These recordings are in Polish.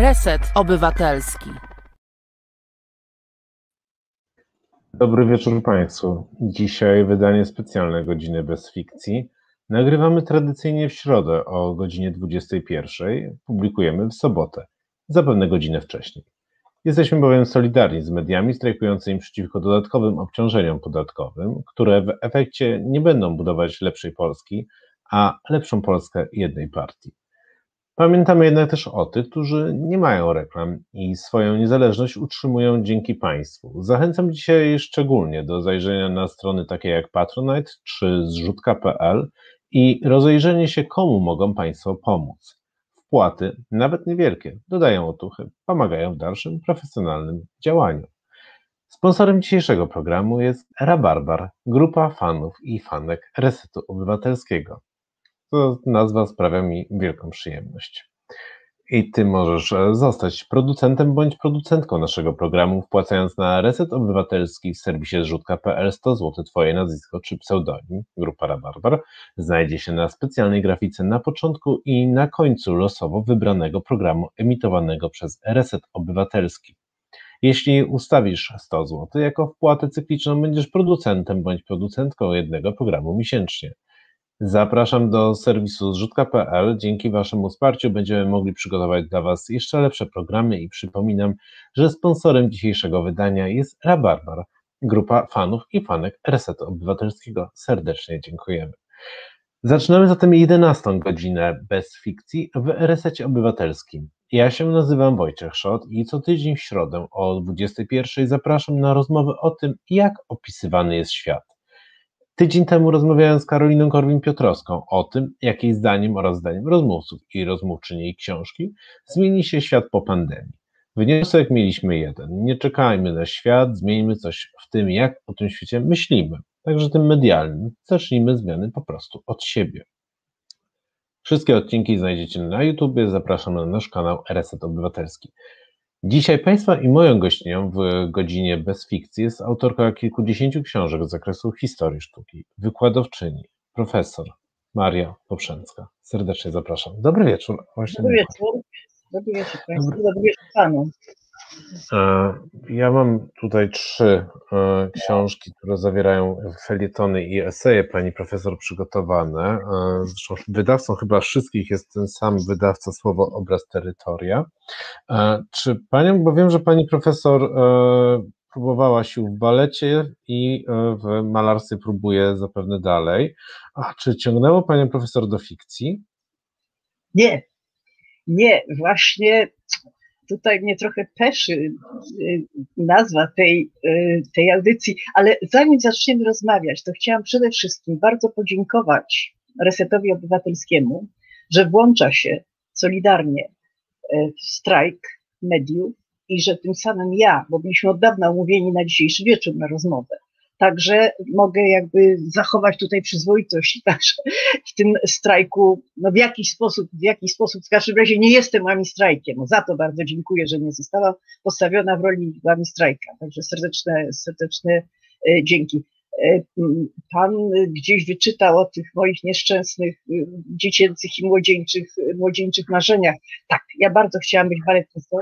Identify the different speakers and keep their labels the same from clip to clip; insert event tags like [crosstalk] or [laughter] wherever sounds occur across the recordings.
Speaker 1: Reset Obywatelski.
Speaker 2: Dobry wieczór Państwu. Dzisiaj wydanie specjalne Godziny bez fikcji. Nagrywamy tradycyjnie w środę o godzinie 21. Publikujemy w sobotę, zapewne godzinę wcześniej. Jesteśmy bowiem solidarni z mediami strajkującymi przeciwko dodatkowym obciążeniom podatkowym, które w efekcie nie będą budować lepszej Polski, a lepszą Polskę jednej partii. Pamiętamy jednak też o tych, którzy nie mają reklam i swoją niezależność utrzymują dzięki państwu. Zachęcam dzisiaj szczególnie do zajrzenia na strony takie jak Patronite czy zrzutka.pl i rozejrzenie się, komu mogą państwo pomóc. Wpłaty, nawet niewielkie, dodają otuchy, pomagają w dalszym profesjonalnym działaniu. Sponsorem dzisiejszego programu jest Rabarbar, grupa fanów i fanek Resetu Obywatelskiego to nazwa sprawia mi wielką przyjemność. I ty możesz e, zostać producentem bądź producentką naszego programu, wpłacając na Reset Obywatelski w serwisie zrzutka.pl 100 zł Twoje nazwisko czy pseudonim, grupa Rabarbar, znajdzie się na specjalnej grafice na początku i na końcu losowo wybranego programu emitowanego przez Reset Obywatelski. Jeśli ustawisz 100 zł jako wpłatę cykliczną, będziesz producentem bądź producentką jednego programu miesięcznie. Zapraszam do serwisu zrzutka.pl. Dzięki Waszemu wsparciu będziemy mogli przygotować dla Was jeszcze lepsze programy i przypominam, że sponsorem dzisiejszego wydania jest Rabarbar, grupa fanów i fanek Resetu Obywatelskiego. Serdecznie dziękujemy. Zaczynamy zatem 11 godzinę bez fikcji w Resecie Obywatelskim. Ja się nazywam Wojciech Szot i co tydzień w środę o 21 zapraszam na rozmowę o tym, jak opisywany jest świat. Tydzień temu rozmawiałem z Karoliną Korwin-Piotrowską o tym, jak jej zdaniem oraz zdaniem rozmówców i rozmówczyni jej książki zmieni się świat po pandemii. Wniosek mieliśmy jeden. Nie czekajmy na świat, zmieńmy coś w tym, jak o tym świecie myślimy. Także tym medialnym. Zacznijmy zmiany po prostu od siebie. Wszystkie odcinki znajdziecie na YouTube. Zapraszam na nasz kanał Reset Obywatelski. Dzisiaj Państwa i moją gościnią w godzinie bez fikcji jest autorka kilkudziesięciu książek z zakresu historii sztuki, wykładowczyni, profesor Maria Poprzęcka. Serdecznie zapraszam. Dobry wieczór.
Speaker 3: Właśnie dobry wieczór. Dobry wieczór Państwu, dobry, dobry wieczór Panu.
Speaker 2: E, ja mam tutaj trzy e, książki, które zawierają felietony i eseje pani profesor przygotowane. E, zresztą wydawcą chyba wszystkich jest ten sam wydawca słowo obraz terytoria. Czy panią, bo wiem, że pani profesor próbowała się w balecie i w malarstwie próbuje zapewne dalej. A czy ciągnęło panią profesor do fikcji?
Speaker 3: Nie, nie, właśnie tutaj mnie trochę peszy y, nazwa tej, y, tej audycji, ale zanim zaczniemy rozmawiać, to chciałam przede wszystkim bardzo podziękować Resetowi Obywatelskiemu, że włącza się solidarnie y, w strajk mediów i że tym samym ja, bo byliśmy od dawna umówieni na dzisiejszy wieczór na rozmowę, Także mogę jakby zachować tutaj przyzwoitość [laughs] i także w tym strajku, no w jakiś sposób, w jakiś sposób, w każdym razie nie jestem łami strajkiem. Za to bardzo dziękuję, że nie zostałam postawiona w roli łami strajka. Także serdeczne, serdeczne e, dzięki. E, pan gdzieś wyczytał o tych moich nieszczęsnych e, dziecięcych i młodzieńczych, młodzieńczych marzeniach. Tak, ja bardzo chciałam być baletnistą,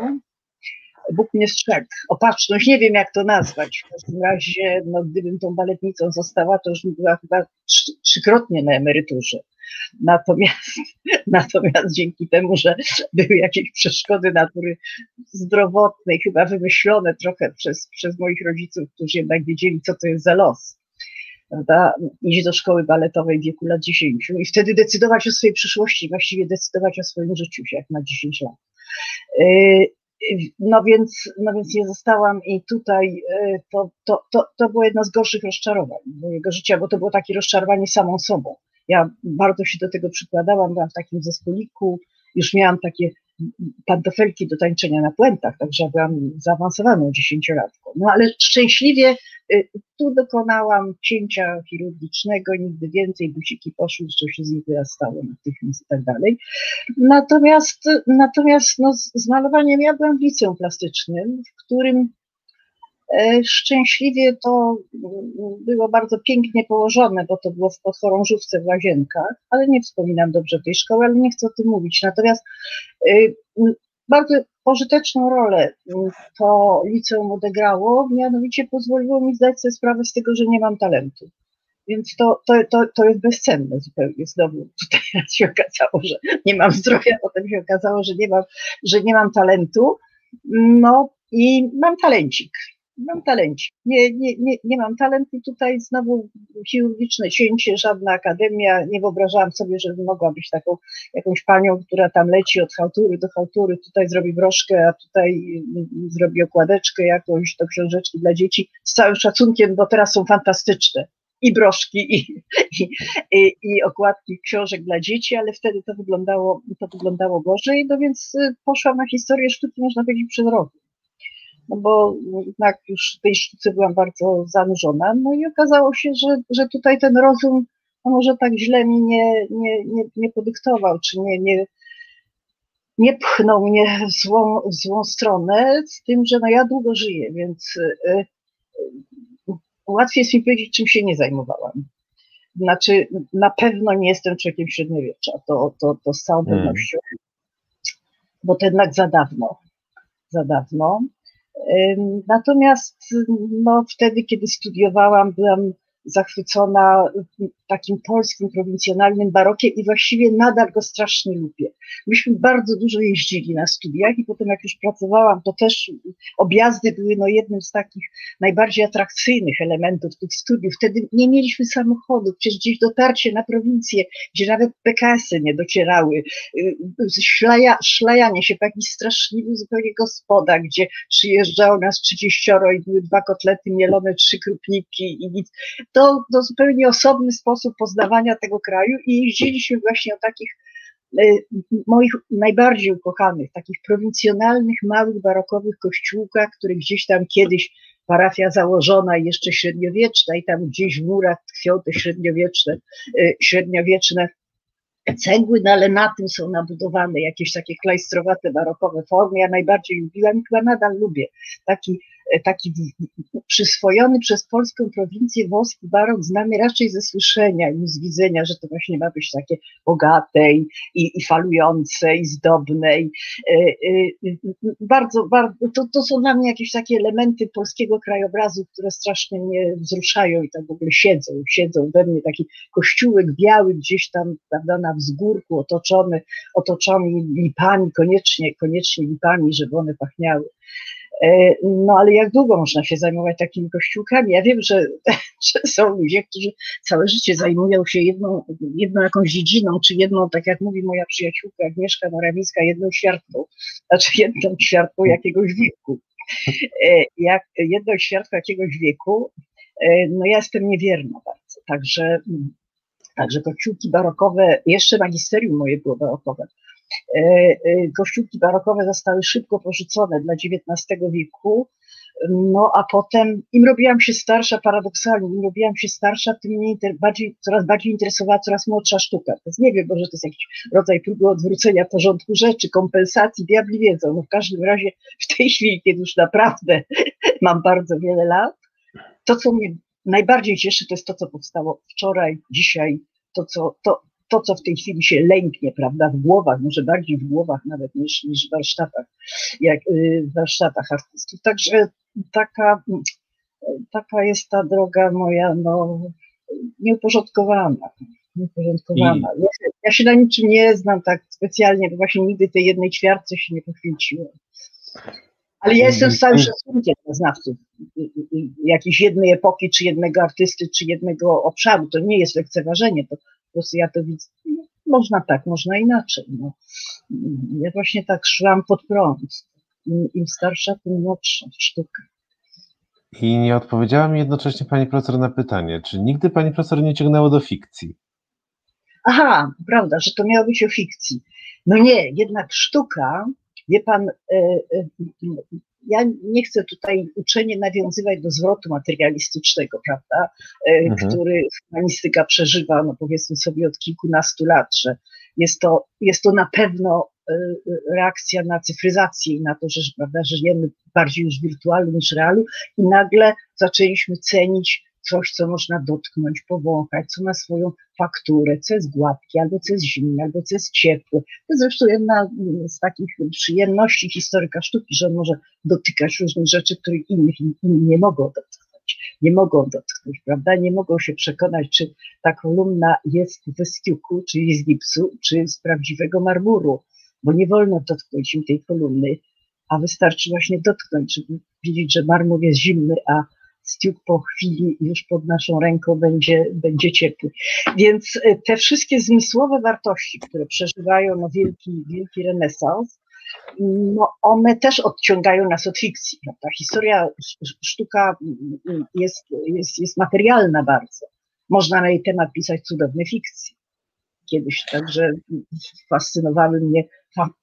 Speaker 3: Bóg mnie strzegł. Opatrzność, nie wiem jak to nazwać. W każdym razie, no, gdybym tą baletnicą została, to już była chyba trzy, trzykrotnie na emeryturze. Natomiast, [laughs] natomiast dzięki temu, że były jakieś przeszkody natury zdrowotnej, chyba wymyślone trochę przez, przez moich rodziców, którzy jednak wiedzieli, co to jest za los. Prawda? Iść do szkoły baletowej w wieku lat 10 i wtedy decydować o swojej przyszłości, właściwie decydować o swoim życiu się, jak na 10 lat. No więc, no więc nie zostałam i tutaj e, to, to, to, to było jedno z gorszych rozczarowań mojego życia, bo to było takie rozczarowanie samą sobą. Ja bardzo się do tego przykładałam, byłam w takim zespoliku, już miałam takie pantofelki do tańczenia na puentach, także byłam zaawansowaną dziesięciolatką. No ale szczęśliwie y, tu dokonałam cięcia chirurgicznego, nigdy więcej, busiki poszły, jeszcze się z nich wyrastało natychmiast i tak dalej. Natomiast, natomiast no, z malowaniem ja byłam w liceum plastycznym, w którym szczęśliwie to było bardzo pięknie położone, bo to było w podchorążówce w Łazienkach, ale nie wspominam dobrze tej szkoły, ale nie chcę o tym mówić. Natomiast e, bardzo pożyteczną rolę to liceum odegrało, mianowicie pozwoliło mi zdać sobie sprawę z tego, że nie mam talentu. Więc to, to, to, to jest bezcenne zupełnie. Znowu [laughs] tutaj się okazało, że nie mam zdrowia, potem się okazało, że nie mam, że nie mam talentu. No i mam talencik. Mam talencik. Nie, nie, nie, nie mam talentu tutaj znowu chirurgiczne cięcie, żadna akademia. Nie wyobrażałam sobie, że mogła być taką jakąś panią, która tam leci od hałtury do hałtury, tutaj zrobi broszkę, a tutaj zrobi okładeczkę jakąś do książeczki dla dzieci. Z całym szacunkiem, bo teraz są fantastyczne i broszki, i, i, i, okładki książek dla dzieci, ale wtedy to wyglądało, to wyglądało gorzej, no więc y, poszłam na historię sztuki, można powiedzieć, przed rokiem. No bo jednak już w tej sztuce byłam bardzo zanurzona, no i okazało się, że, że tutaj ten rozum no może tak źle mi nie, nie, nie, nie podyktował, czy nie, nie, nie pchnął mnie w złą, w złą stronę, z tym, że no ja długo żyję, więc y, łatwiej jest mi powiedzieć, czym się nie zajmowałam. Znaczy, na pewno nie jestem człowiekiem średniowiecza, to, to, to z całą hmm. pewnością, bo to jednak za dawno, za dawno. Natomiast no, wtedy, kiedy studiowałam, byłam zachwycona takim polskim, prowincjonalnym barokiem i właściwie nadal go strasznie lubię. Myśmy bardzo dużo jeździli na studiach i potem jak już pracowałam, to też objazdy były no, jednym z takich najbardziej atrakcyjnych elementów tych studiów. Wtedy nie mieliśmy samochodów, przecież gdzieś dotarcie na prowincję, gdzie nawet PKS-y nie docierały, y, szlaja, szlajanie się po jakiś straszliwy zupełnie gospoda, gdzie przyjeżdżało nas trzydzieścioro i były dwa kotlety mielone, trzy krupniki i nic to, to zupełnie osobny sposób poznawania tego kraju i jeździliśmy właśnie o takich e, moich najbardziej ukochanych, takich prowincjonalnych, małych, barokowych kościółkach, które gdzieś tam kiedyś parafia założona, jeszcze średniowieczna i tam gdzieś w murach tkwią te średniowieczne, e, średniowieczne cegły, no ale na tym są nabudowane jakieś takie klajstrowate, barokowe formy. Ja najbardziej lubiłam i chyba nadal lubię taki taki przyswojony przez polską prowincję włoski barok znamy raczej ze słyszenia niż z widzenia, że to właśnie ma być takie bogate i, i, i falujące i zdobne. I, e, e, bardzo, bardzo, to, to są dla mnie jakieś takie elementy polskiego krajobrazu, które strasznie mnie wzruszają i tak w ogóle siedzą, siedzą we mnie taki kościółek biały gdzieś tam, prawda, na wzgórku otoczony, otoczony lipami, koniecznie, koniecznie lipami, żeby one pachniały. E, no ale jak długo można się zajmować takimi kościółkami? Ja wiem, że, [laughs] że są ludzie, którzy całe życie zajmują się jedną, jedną jakąś dziedziną, czy jedną, tak jak mówi moja przyjaciółka Agnieszka Morawiecka, jedną świadką, znaczy jedną świadką jakiegoś wieku. E, jak jedną świadką jakiegoś wieku, e, no ja jestem niewierna bardzo, także, także kościółki barokowe, jeszcze magisterium moje było barokowe, kościółki barokowe zostały szybko porzucone dla XIX wieku, no a potem im robiłam się starsza, paradoksalnie, im robiłam się starsza, tym mnie bardziej, coraz bardziej interesowała coraz młodsza sztuka. To jest, nie wiem, może to jest jakiś rodzaj próby odwrócenia porządku rzeczy, kompensacji, diabli wiedzą. No w każdym razie w tej chwili, kiedy już naprawdę [laughs] mam bardzo wiele lat, to co mnie najbardziej cieszy, to jest to, co powstało wczoraj, dzisiaj, to, co, to, to, co w tej chwili się lęknie, prawda, w głowach, może bardziej w głowach nawet niż, niż w warsztatach, jak y, w warsztatach artystów. Także taka, taka jest ta droga moja, no, nieuporządkowana. Nieuporządkowana. I... Ja, ja się na niczym nie znam tak specjalnie, bo właśnie nigdy tej jednej ćwiartce się nie poświęciłem. Ale ja jestem z całym szacunkiem dla znawców jakiejś jednej epoki, czy jednego artysty, czy jednego obszaru. To nie jest lekceważenie, to prostu ja to widzę, można tak, można inaczej. No. Ja właśnie tak szłam pod prąd. Im, Im starsza, tym młodsza sztuka.
Speaker 2: I nie odpowiedziała mi jednocześnie pani profesor na pytanie, czy nigdy pani profesor nie ciągnęło do fikcji?
Speaker 3: Aha, prawda, że to miało być o fikcji. No nie, jednak sztuka, wie pan, e, e, ja nie chcę tutaj uczenie nawiązywać do zwrotu materialistycznego, prawda, e, mhm. który humanistyka przeżywa, no powiedzmy sobie od kilkunastu lat, że jest to, jest to na pewno e, reakcja na cyfryzację i na to, że prawda, żyjemy bardziej już wirtualnym niż realu i nagle zaczęliśmy cenić coś, co można dotknąć, powąchać, co ma swoją fakturę, co jest gładkie, albo co jest zimne, albo co jest ciepłe. To zresztą jedna z takich przyjemności historyka sztuki, że on może dotykać różnych rzeczy, których innych nie mogą dotknąć. Nie mogą dotknąć, prawda? Nie mogą się przekonać, czy ta kolumna jest ze stiuku, czyli z gipsu, czy z prawdziwego marmuru, bo nie wolno dotknąć im tej kolumny, a wystarczy właśnie dotknąć, żeby widzieć, że marmur jest zimny, a stiuk po chwili już pod naszą ręką będzie, będzie ciepły. Więc e, te wszystkie zmysłowe wartości, które przeżywają no, wielki, wielki renesans, no one też odciągają nas od fikcji. Ta historia, sztuka jest, jest, jest materialna bardzo. Można na jej temat pisać cudowne fikcje. Kiedyś także fascynowały mnie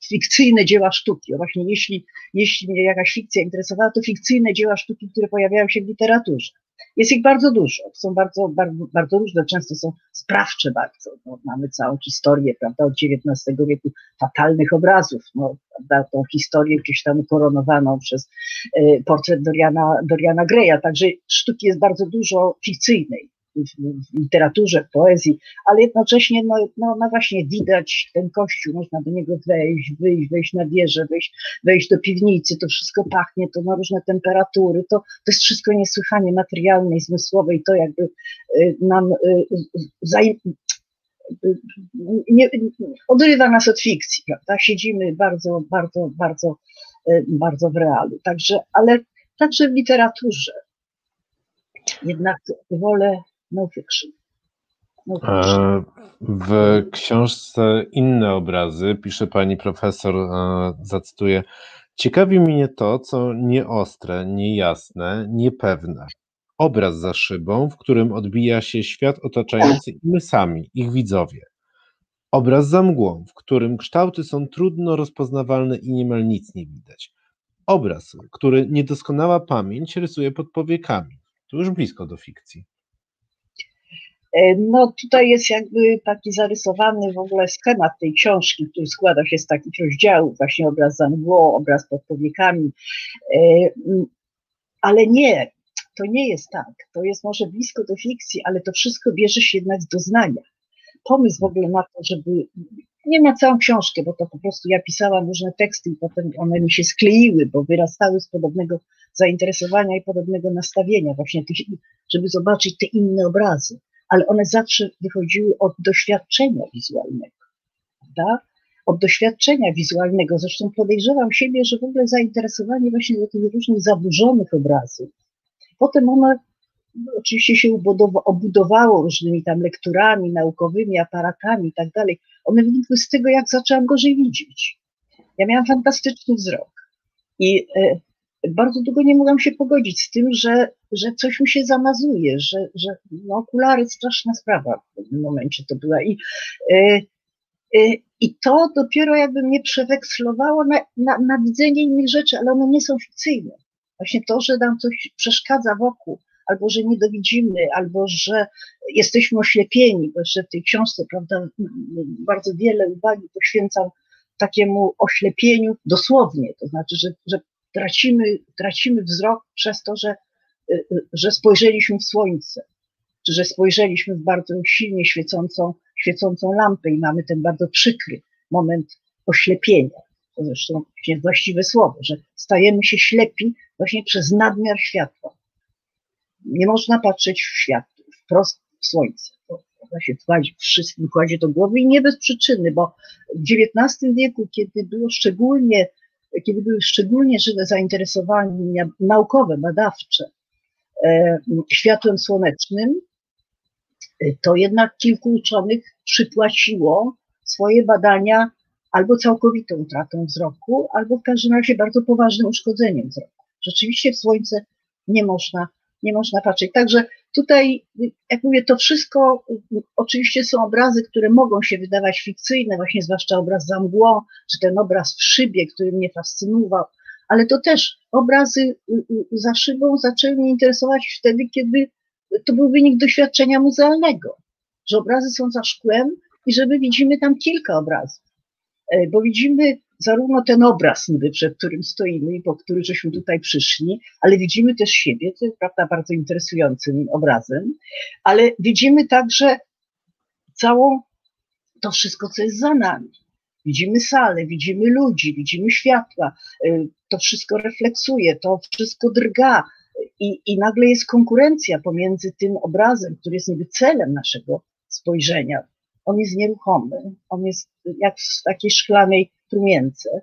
Speaker 3: fikcyjne dzieła sztuki. Właśnie jeśli, jeśli mnie jakaś fikcja interesowała, to fikcyjne dzieła sztuki, które pojawiają się w literaturze. Jest ich bardzo dużo, są bardzo, bardzo, bardzo różne, często są sprawcze bardzo. No, mamy całą historię, prawda, od XIX wieku fatalnych obrazów, no, prawda, tą historię gdzieś tam koronowaną przez y, portret Doriana, Doriana Greya, także sztuki jest bardzo dużo fikcyjnej w literaturze, w poezji, ale jednocześnie, no, no, no właśnie widać ten kościół, można do niego wejść, wyjść, wejść na wieżę, wejść, wejść do piwnicy, to wszystko pachnie, to ma różne temperatury, to, to jest wszystko niesłychanie materialne i zmysłowe i to jakby y, nam y, y, nie, odrywa nas od fikcji, prawda? Siedzimy bardzo, bardzo, bardzo, bardzo w realu. Także, ale także w literaturze. Jednak wolę no fiction.
Speaker 2: No fiction. W książce Inne obrazy pisze pani profesor, e, zacytuję, ciekawi mnie to, co nieostre, niejasne, niepewne. Obraz za szybą, w którym odbija się świat otaczający i my sami, ich widzowie. Obraz za mgłą, w którym kształty są trudno rozpoznawalne i niemal nic nie widać. Obraz, który niedoskonała pamięć rysuje pod powiekami. To już blisko do fikcji.
Speaker 3: E, no tutaj jest jakby taki zarysowany w ogóle schemat tej książki, który składa się z takich rozdziałów, właśnie obraz za mgłą, obraz pod powiekami, e, ale nie, to nie jest tak. To jest może blisko do fikcji, ale to wszystko bierze się jednak z doznania. Pomysł w ogóle na to, żeby nie na całą książkę, bo to po prostu ja pisałam różne teksty i potem one mi się skleiły, bo wyrastały z podobnego zainteresowania i podobnego nastawienia, właśnie żeby zobaczyć te inne obrazy ale one zawsze wychodziły od doświadczenia wizualnego, prawda? Od doświadczenia wizualnego. Zresztą podejrzewam siebie, że w ogóle zainteresowanie właśnie tych różnych zaburzonych obrazów. Potem ono oczywiście się obudowało różnymi tam lekturami naukowymi, aparatami i tak dalej. One wynikły z tego, jak zaczęłam gorzej widzieć. Ja miałam fantastyczny wzrok. I e, bardzo długo nie mogłam się pogodzić z tym, że, że coś mi się zamazuje, że, że no, okulary straszna sprawa w pewnym momencie to była. I, y, y, i to dopiero jakby mnie przewekslowało na, na, na widzenie innych rzeczy, ale one nie są fikcyjne. Właśnie to, że nam coś przeszkadza wokół, albo że nie dowidzimy, albo że jesteśmy oślepieni, bo jeszcze w tej książce, prawda, bardzo wiele uwagi poświęcam takiemu oślepieniu dosłownie, to znaczy, że, że tracimy, tracimy wzrok przez to, że, że spojrzeliśmy w słońce, czy że spojrzeliśmy w bardzo silnie świecącą, świecącą lampę i mamy ten bardzo przykry moment oślepienia. To zresztą jest właściwe słowo, że stajemy się ślepi właśnie przez nadmiar światła. Nie można patrzeć w świat, wprost w słońce. To się kładzie, wszystkim kładzie do głowy i nie bez przyczyny, bo w XIX wieku, kiedy było szczególnie kiedy były szczególnie żywe zainteresowania naukowe, badawcze światłem słonecznym, e, to jednak kilku uczonych przypłaciło swoje badania albo całkowitą utratą wzroku, albo w każdym razie bardzo poważnym uszkodzeniem wzroku. Rzeczywiście w słońce nie można, nie można patrzeć. Także Tutaj, jak mówię, to wszystko oczywiście są obrazy, które mogą się wydawać fikcyjne, właśnie zwłaszcza obraz za mgłą, czy ten obraz w szybie, który mnie fascynował, ale to też obrazy y, y, za szybą zaczęły mnie interesować wtedy, kiedy to był wynik doświadczenia muzealnego, że obrazy są za szkłem i że my widzimy tam kilka obrazów, e, bo widzimy zarówno ten obraz niby, przed którym stoimy i po który żeśmy tutaj przyszli, ale widzimy też siebie, to jest prawda bardzo interesującym obrazem, ale widzimy także całą to wszystko, co jest za nami. Widzimy salę, widzimy ludzi, widzimy światła, y, to wszystko refleksuje, to wszystko drga i, i nagle jest konkurencja pomiędzy tym obrazem, który jest niby celem naszego spojrzenia. On jest nieruchomy, on jest jak w takiej szklanej trumience.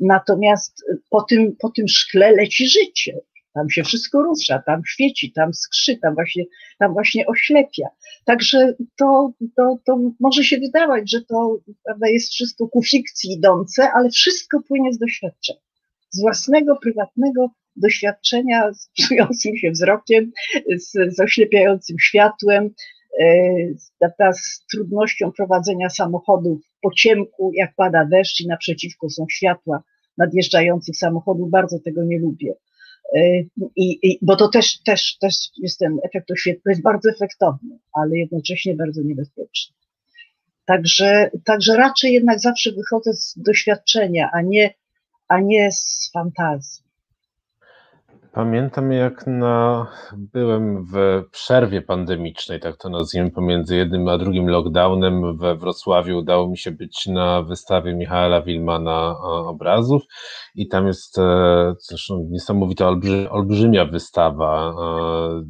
Speaker 3: Natomiast po tym, po tym szkle leci życie. Tam się wszystko rusza, tam świeci, tam skrzy, tam właśnie, tam właśnie oślepia. Także to, to, to może się wydawać, że to prawda, jest wszystko ku fikcji idące, ale wszystko płynie z doświadczenia. Z własnego, prywatnego doświadczenia z psującym się wzrokiem, z, z oślepiającym światłem, e, z trudnością prowadzenia samochodów po ciemku, jak pada deszcz i naprzeciwko są światła nadjeżdżających samochodów. Bardzo tego nie lubię. E, I, i, bo to też, też, też jest ten efekt oświetlenia, jest bardzo efektowny, ale jednocześnie bardzo niebezpieczny. Także, także raczej jednak zawsze wychodzę z doświadczenia, a nie, a nie z fantazji.
Speaker 2: Pamiętam, jak na, byłem w przerwie pandemicznej, tak to nazwijmy, pomiędzy jednym a drugim lockdownem we Wrocławiu. Udało mi się być na wystawie Michaela Wilmana e, obrazów i tam jest e, zresztą niesamowita olbrzymia wystawa e,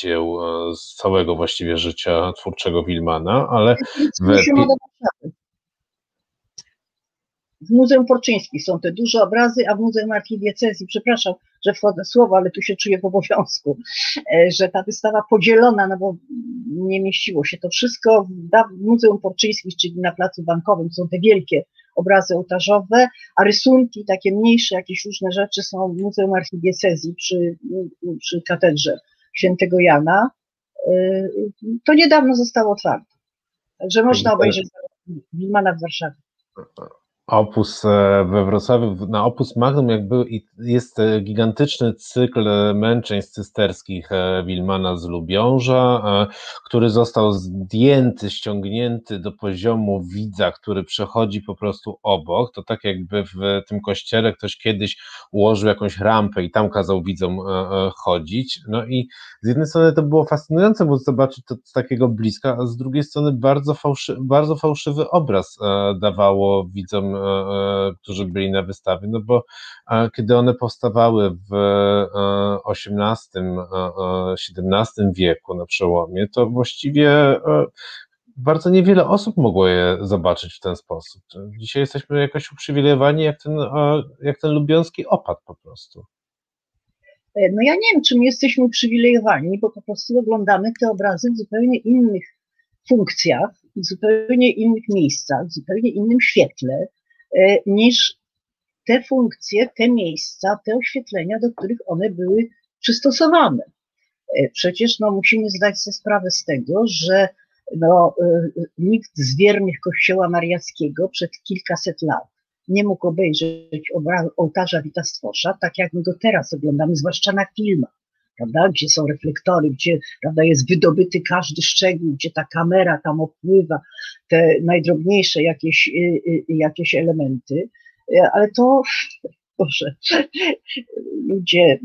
Speaker 2: dzieł z całego właściwie życia twórczego Wilmana, ale w,
Speaker 3: w Muzeum Porczyńskich są te duże obrazy, a w Muzeum Archidiecezji, przepraszam, że wchodzę słowo, ale tu się czuję w obowiązku, e, że ta wystawa podzielona, no bo nie mieściło się to wszystko w Muzeum Porczyńskich, czyli na Placu Bankowym, są te wielkie obrazy ołtarzowe, a rysunki, takie mniejsze, jakieś różne rzeczy są w Muzeum Archidiecezji przy, przy katedrze świętego Jana. E, to niedawno zostało otwarte. Także można obejrzeć Wilmana w Warszawie.
Speaker 2: Opus e, we Wrocławiu, na Opus Magnum jakby jest e, gigantyczny cykl męczeństw cysterskich e, Wilmana z Lubiąża, który został zdjęty, ściągnięty do poziomu widza, który przechodzi po prostu obok. To tak jakby w tym kościele ktoś kiedyś ułożył jakąś rampę i tam kazał widzom chodzić. No i z jednej strony to było fascynujące, bo zobaczyć to z takiego bliska, a z drugiej strony bardzo, fałszy, bardzo fałszywy obraz dawało widzom E, e, którzy byli na wystawie, no bo e, kiedy one powstawały w XVIII-XVII wieku na przełomie, to właściwie bardzo niewiele osób mogło je zobaczyć w ten sposób. Dzisiaj jesteśmy jakoś uprzywilejowani, jak ten, jak ten lubiąski opad po prostu.
Speaker 3: No ja nie wiem, czym jesteśmy uprzywilejowani, bo po prostu oglądamy te obrazy w zupełnie innych funkcjach, w zupełnie innych miejscach, w zupełnie innym świetle, E, niż te funkcje, te miejsca, te oświetlenia, do których one były przystosowane. E, przecież no, musimy zdać sobie sprawę z tego, że no, e, nikt z wiernych Kościoła Mariackiego przed kilkaset lat nie mógł obejrzeć ołtarza Witastwosza, tak jak my go teraz oglądamy, zwłaszcza na filmach, prawda, gdzie są reflektory, gdzie prawda, jest wydobyty każdy szczegół, gdzie ta kamera tam opływa te najdrobniejsze jakieś, y, y, jakieś elementy, y, ale to, [laughs] Boże, ludzie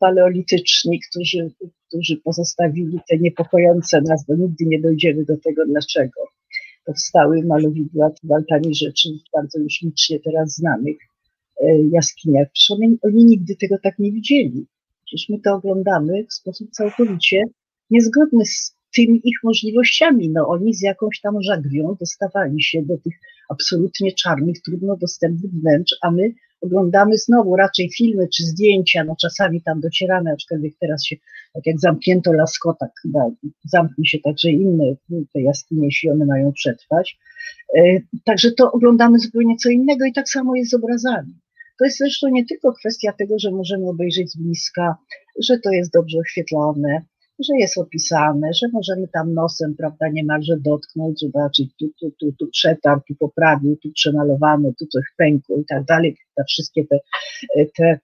Speaker 3: paleolityczni, którzy, którzy pozostawili te niepokojące nas, bo nigdy nie dojdziemy do tego dlaczego. Powstały malowidła w altanie rzeczy bardzo już licznie teraz znanych jaskiniach. Przecież oni, oni nigdy tego tak nie widzieli. Przecież my to oglądamy w sposób całkowicie niezgodny z tymi ich możliwościami. No oni z jakąś tam żagwią dostawali się do tych absolutnie czarnych, trudno dostępnych wnętrz, a my oglądamy znowu raczej filmy czy zdjęcia, no czasami tam docieramy, aczkolwiek teraz się, tak jak zamknięto Laskota, chyba zamknie się także inne te jaskinie, jeśli one mają przetrwać. E, także to oglądamy zupełnie co innego i tak samo jest z obrazami. To jest zresztą nie tylko kwestia tego, że możemy obejrzeć z bliska, że to jest dobrze oświetlone, że jest opisane, że możemy tam nosem, prawda, niemalże dotknąć, zobaczyć, tu, tu, tu, tu przetarł, tu poprawił, tu przemalowane, tu coś pękło i tak dalej. Te wszystkie te, te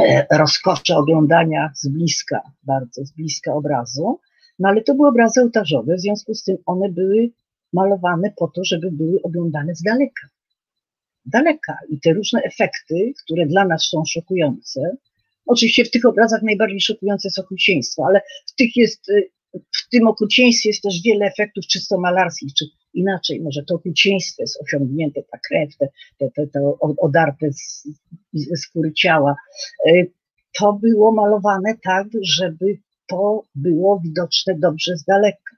Speaker 3: e, rozkosze oglądania z bliska, bardzo z bliska obrazu. No ale to były obrazy ołtarzowe, w związku z tym one były malowane po to, żeby były oglądane z daleka. Daleka i te różne efekty, które dla nas są szokujące, oczywiście w tych obrazach najbardziej szokujące jest okrucieństwo, ale w tych jest, y, w tym okrucieństwie jest też wiele efektów czysto malarskich, czy inaczej, może to okrucieństwo jest osiągnięte, ta krew, te, te, te, te odarte z, ze skóry ciała. Y, to było malowane tak, żeby to było widoczne dobrze z daleka.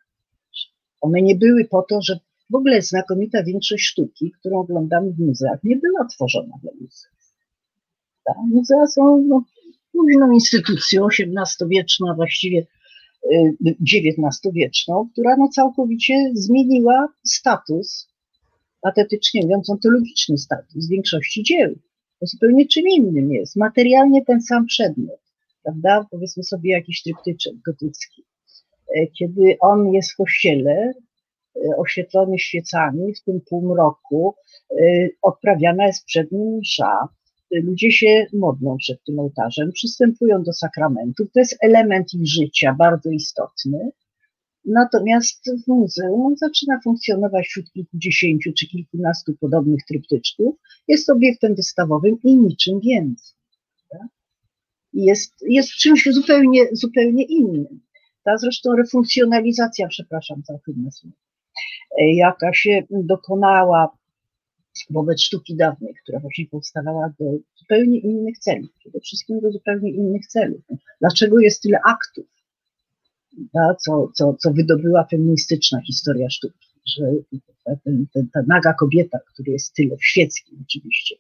Speaker 3: One nie były po to, że w ogóle znakomita większość sztuki, którą oglądamy w muzeach, nie była tworzona dla muzeów. Tak? Muzea są no, późną instytucją XVIII-wieczną, a właściwie XIX-wieczną, która no, całkowicie zmieniła status, patetycznie mówiąc, ontologiczny status większości dzieł. To zupełnie czym innym jest. Materialnie ten sam przedmiot, prawda? Powiedzmy sobie jakiś tryptyczek gotycki. E, kiedy on jest w kościele, oświetlony świecami, w tym półmroku, e, odprawiana jest przed nim msza, ludzie się modlą przed tym ołtarzem, przystępują do sakramentów. To jest element ich życia bardzo istotny. Natomiast w muzeum zaczyna funkcjonować wśród kilkudziesięciu czy kilkunastu podobnych tryptyczków. Jest obiektem wystawowym i niczym więcej. Jest, jest czymś zupełnie, zupełnie innym. Ta zresztą refunkcjonalizacja, przepraszam za chwilę jaka się dokonała wobec sztuki dawnej, która właśnie powstawała do zupełnie innych celów, przede wszystkim do zupełnie innych celów. Dlaczego jest tyle aktów, co, co, co wydobyła feministyczna historia sztuki, że ta, ta, ta naga kobieta, która jest tyle w świeckim oczywiście,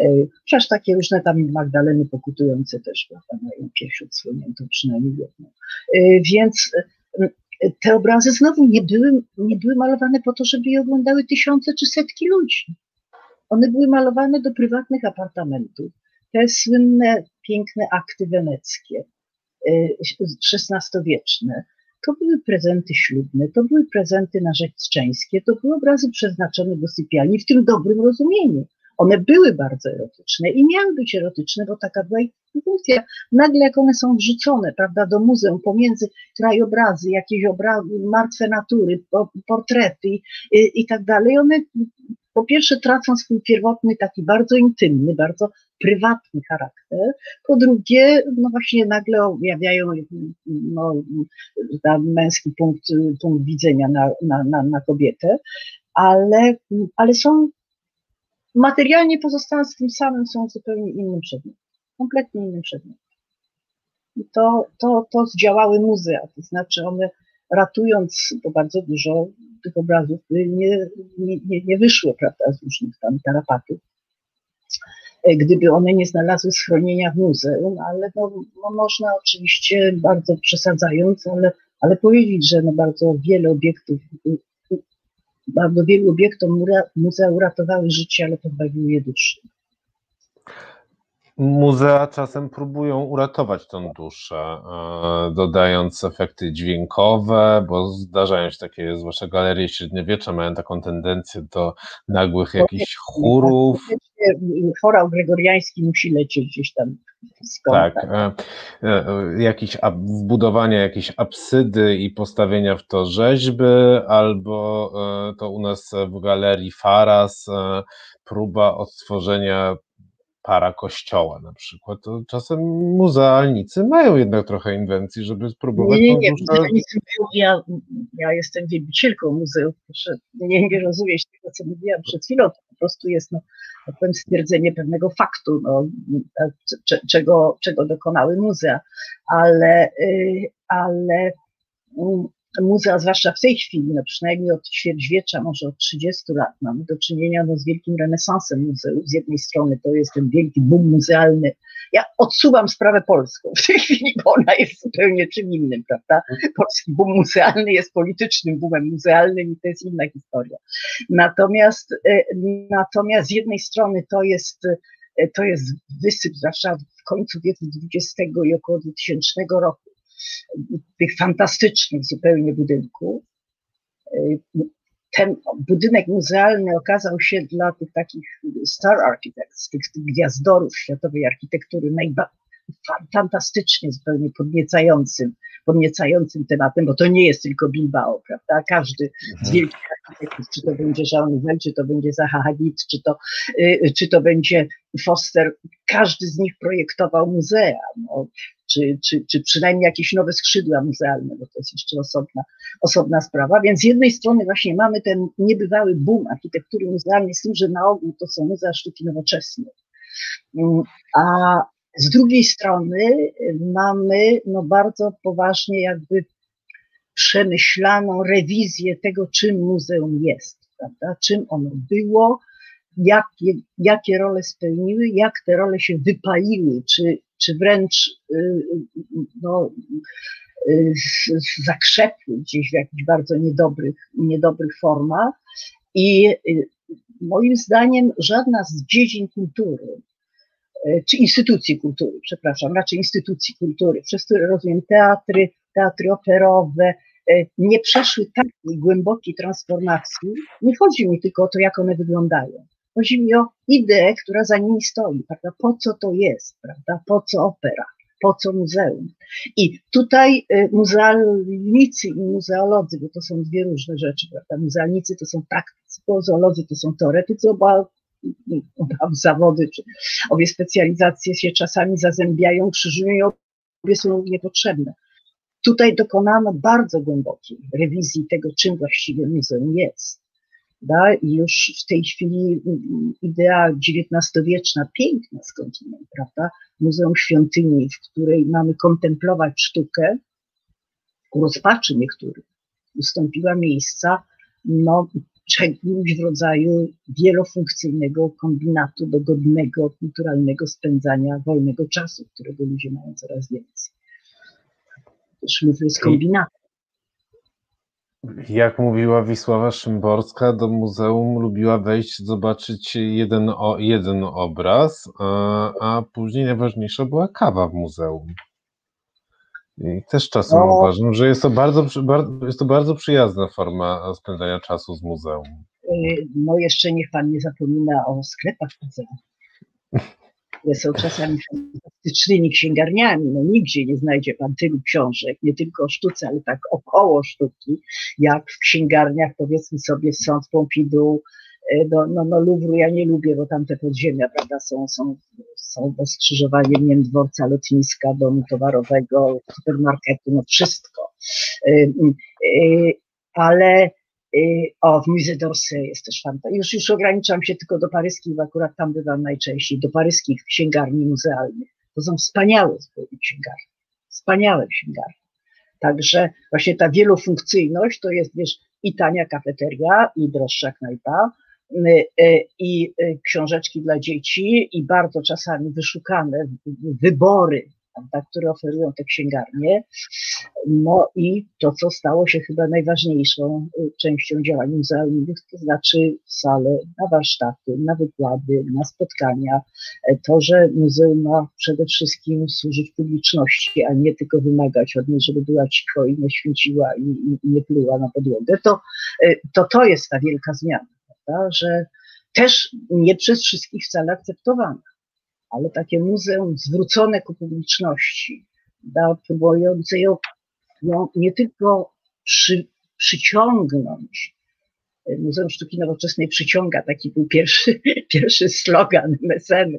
Speaker 3: e, Chociaż takie różne tam Magdaleny pokutujące też prawda, mają pierś odsłoniętą, przynajmniej jedną. E, więc e, te obrazy znowu nie były, nie były malowane po to, żeby je oglądały tysiące czy setki ludzi. One były malowane do prywatnych apartamentów. Te słynne, piękne akty weneckie, XVI-wieczne, to były prezenty ślubne, to były prezenty narzeczeńskie, to były obrazy przeznaczone do sypialni w tym dobrym rozumieniu. One były bardzo erotyczne i miały być erotyczne, bo taka była ich funkcja. Nagle jak one są wrzucone, prawda, do muzeum, pomiędzy krajobrazy, jakieś obrazy, martwe natury, portrety i, i tak dalej, one po pierwsze tracą swój pierwotny, taki bardzo intymny, bardzo prywatny charakter, po drugie, no właśnie nagle objawiają no, męski punkt, punkt widzenia na, na, na, na kobietę, ale, ale są materialnie pozostając tym samym, są zupełnie innym przedmiotem, kompletnie innym przedmiotem. I to, to, to zdziałały muzea, to znaczy one ratując, bo bardzo dużo tych obrazów nie, nie, nie wyszło, prawda, z różnych tam tarapatów. E, gdyby one nie znalazły schronienia w muzeum, ale no, no można oczywiście bardzo przesadzając, ale, ale powiedzieć, że no bardzo wiele obiektów, bardzo wielu obiektom muzea uratowały życie, ale pozbawiły je duszy.
Speaker 2: Muzea czasem próbują uratować tą duszę, e, dodając efekty dźwiękowe, bo zdarzają się takie, zwłaszcza galerie średniowiecza, mają taką tendencję do nagłych jakichś chórów.
Speaker 3: Chorał gregoriański musi lecieć gdzieś tam.
Speaker 2: Skąd, tak. E, e, jakiś, wbudowania jakiejś absydy i postawienia w to rzeźby, albo to u nas w galerii Faras próba odtworzenia para kościoła na przykład, to czasem muzealnicy mają jednak trochę inwencji, żeby spróbować...
Speaker 3: Nie, nie, nie. Ja, ja jestem wielbicielką muzeów, proszę nie, nie rozumieć tego, co mówiłam przed chwilą, to po prostu jest no, powiem, stwierdzenie pewnego faktu, no, czego, czego dokonały muzea, ale, y, ale mm, muzea, zwłaszcza w tej chwili, no przynajmniej od ćwierćwiecza, może od 30 lat, mamy do czynienia no, z wielkim renesansem muzeów. Z jednej strony to jest ten wielki boom muzealny. Ja odsuwam sprawę polską w tej chwili, bo ona jest zupełnie czym innym, prawda? Polski boom muzealny jest politycznym boomem muzealnym i to jest inna historia. Natomiast, e, natomiast z jednej strony to jest e, to jest wysyp, zwłaszcza w końcu wieku XX i około 2000 roku, tych fantastycznych zupełnie budynków. Ten budynek muzealny okazał się dla tych takich star architects, tych, tych gwiazdorów światowej architektury najba, fantastycznie zupełnie podniecającym, podniecającym tematem, bo to nie jest tylko Bilbao, prawda? Każdy z wielkich architektów, czy to będzie Jean Nouvel, czy to będzie Zaha Hadid, czy to, y, czy to będzie Foster, każdy z nich projektował muzea, no, czy, czy, czy przynajmniej jakieś nowe skrzydła muzealne, bo to jest jeszcze osobna, osobna sprawa. Więc z jednej strony właśnie mamy ten niebywały boom architektury muzealnej, z tym, że na ogół to są muzea sztuki nowoczesnej. Mm, a z drugiej strony mamy no bardzo poważnie jakby przemyślaną rewizję tego, czym muzeum jest, prawda? czym ono było, jakie, jakie role spełniły, jak te role się wypaliły, czy, czy wręcz y, no, y, zakrzepły gdzieś w jakichś bardzo niedobrych, niedobrych formach. I y, moim zdaniem żadna z dziedzin kultury, czy instytucji kultury, przepraszam, raczej instytucji kultury, przez które rozumiem teatry, teatry operowe, nie przeszły takiej głębokiej transformacji. Nie chodzi mi tylko o to, jak one wyglądają. Chodzi mi o ideę, która za nimi stoi, prawda? Po co to jest, prawda? Po co opera? Po co muzeum? I tutaj y, muzealnicy i muzeolodzy, bo to są dwie różne rzeczy, prawda? Muzealnicy to są praktycy, muzeolodzy to są teoretycy, oba, [laughs] zawody, czy obie specjalizacje się czasami zazębiają, krzyżują i obie są równie potrzebne. Tutaj dokonano bardzo głębokiej rewizji tego, czym właściwie muzeum jest da? I już w tej chwili mm, idea XIX-wieczna, piękna skądinąd, prawda? Muzeum Świątyni, w której mamy kontemplować sztukę, ku rozpaczy niektórych, ustąpiła miejsca no, czegoś w rodzaju wielofunkcyjnego kombinatu do godnego, kulturalnego spędzania wolnego czasu, którego ludzie mają coraz więcej. Mówię z kombinatu.
Speaker 2: Jak mówiła Wisława Szymborska, do muzeum lubiła wejść, zobaczyć jeden, o, jeden obraz, a, a później najważniejsza była kawa w muzeum. I też czasem no. uważam, że jest to bardzo, bardzo, jest to bardzo przyjazna forma spędzania czasu z muzeum.
Speaker 3: Y, no jeszcze niech pan nie zapomina o sklepach muzeum [laughs] które są czasami fantastycznymi księgarniami. No, nigdzie nie znajdzie pan tylu książek, nie tylko o sztuce, ale tak około sztuki, jak w księgarniach, powiedzmy sobie, Sąd Pompidou, e, no, no, no Louvru ja nie lubię, bo tam te podziemia, prawda, są, są, są wiem, dworca, lotniska, domu towarowego, supermarketu, no wszystko. E, e, ale o, w Musée d'Orsay jest też fantastyczny. Już, już ograniczam się tylko do paryskich, bo akurat tam bywam najczęściej, do paryskich księgarni muzealnych. To są wspaniałe księgarnie. Wspaniałe księgarnie. Także właśnie ta wielofunkcyjność to jest, wiesz, i tania kafeteria, i droższa knajpa, y, y, i książeczki dla dzieci, i bardzo czasami wyszukane wybory prawda, które oferują te księgarnie. No i to, co stało się chyba najważniejszą y, częścią działań muzealnych, to znaczy sale na warsztaty, na wykłady, na spotkania. E, to, że muzeum ma przede wszystkim służyć publiczności, a nie tylko wymagać od niej, żeby była cicho i nie święciła i, i, i nie pluła na podłogę, to, e, to to jest ta wielka zmiana, prawda, że też nie przez wszystkich wcale akceptowana ale takie muzeum zwrócone ku publiczności, da, próbujące ją, ją nie tylko przy, przyciągnąć. Muzeum Sztuki Nowoczesnej przyciąga, taki był pierwszy, [laughs] pierwszy slogan meseny.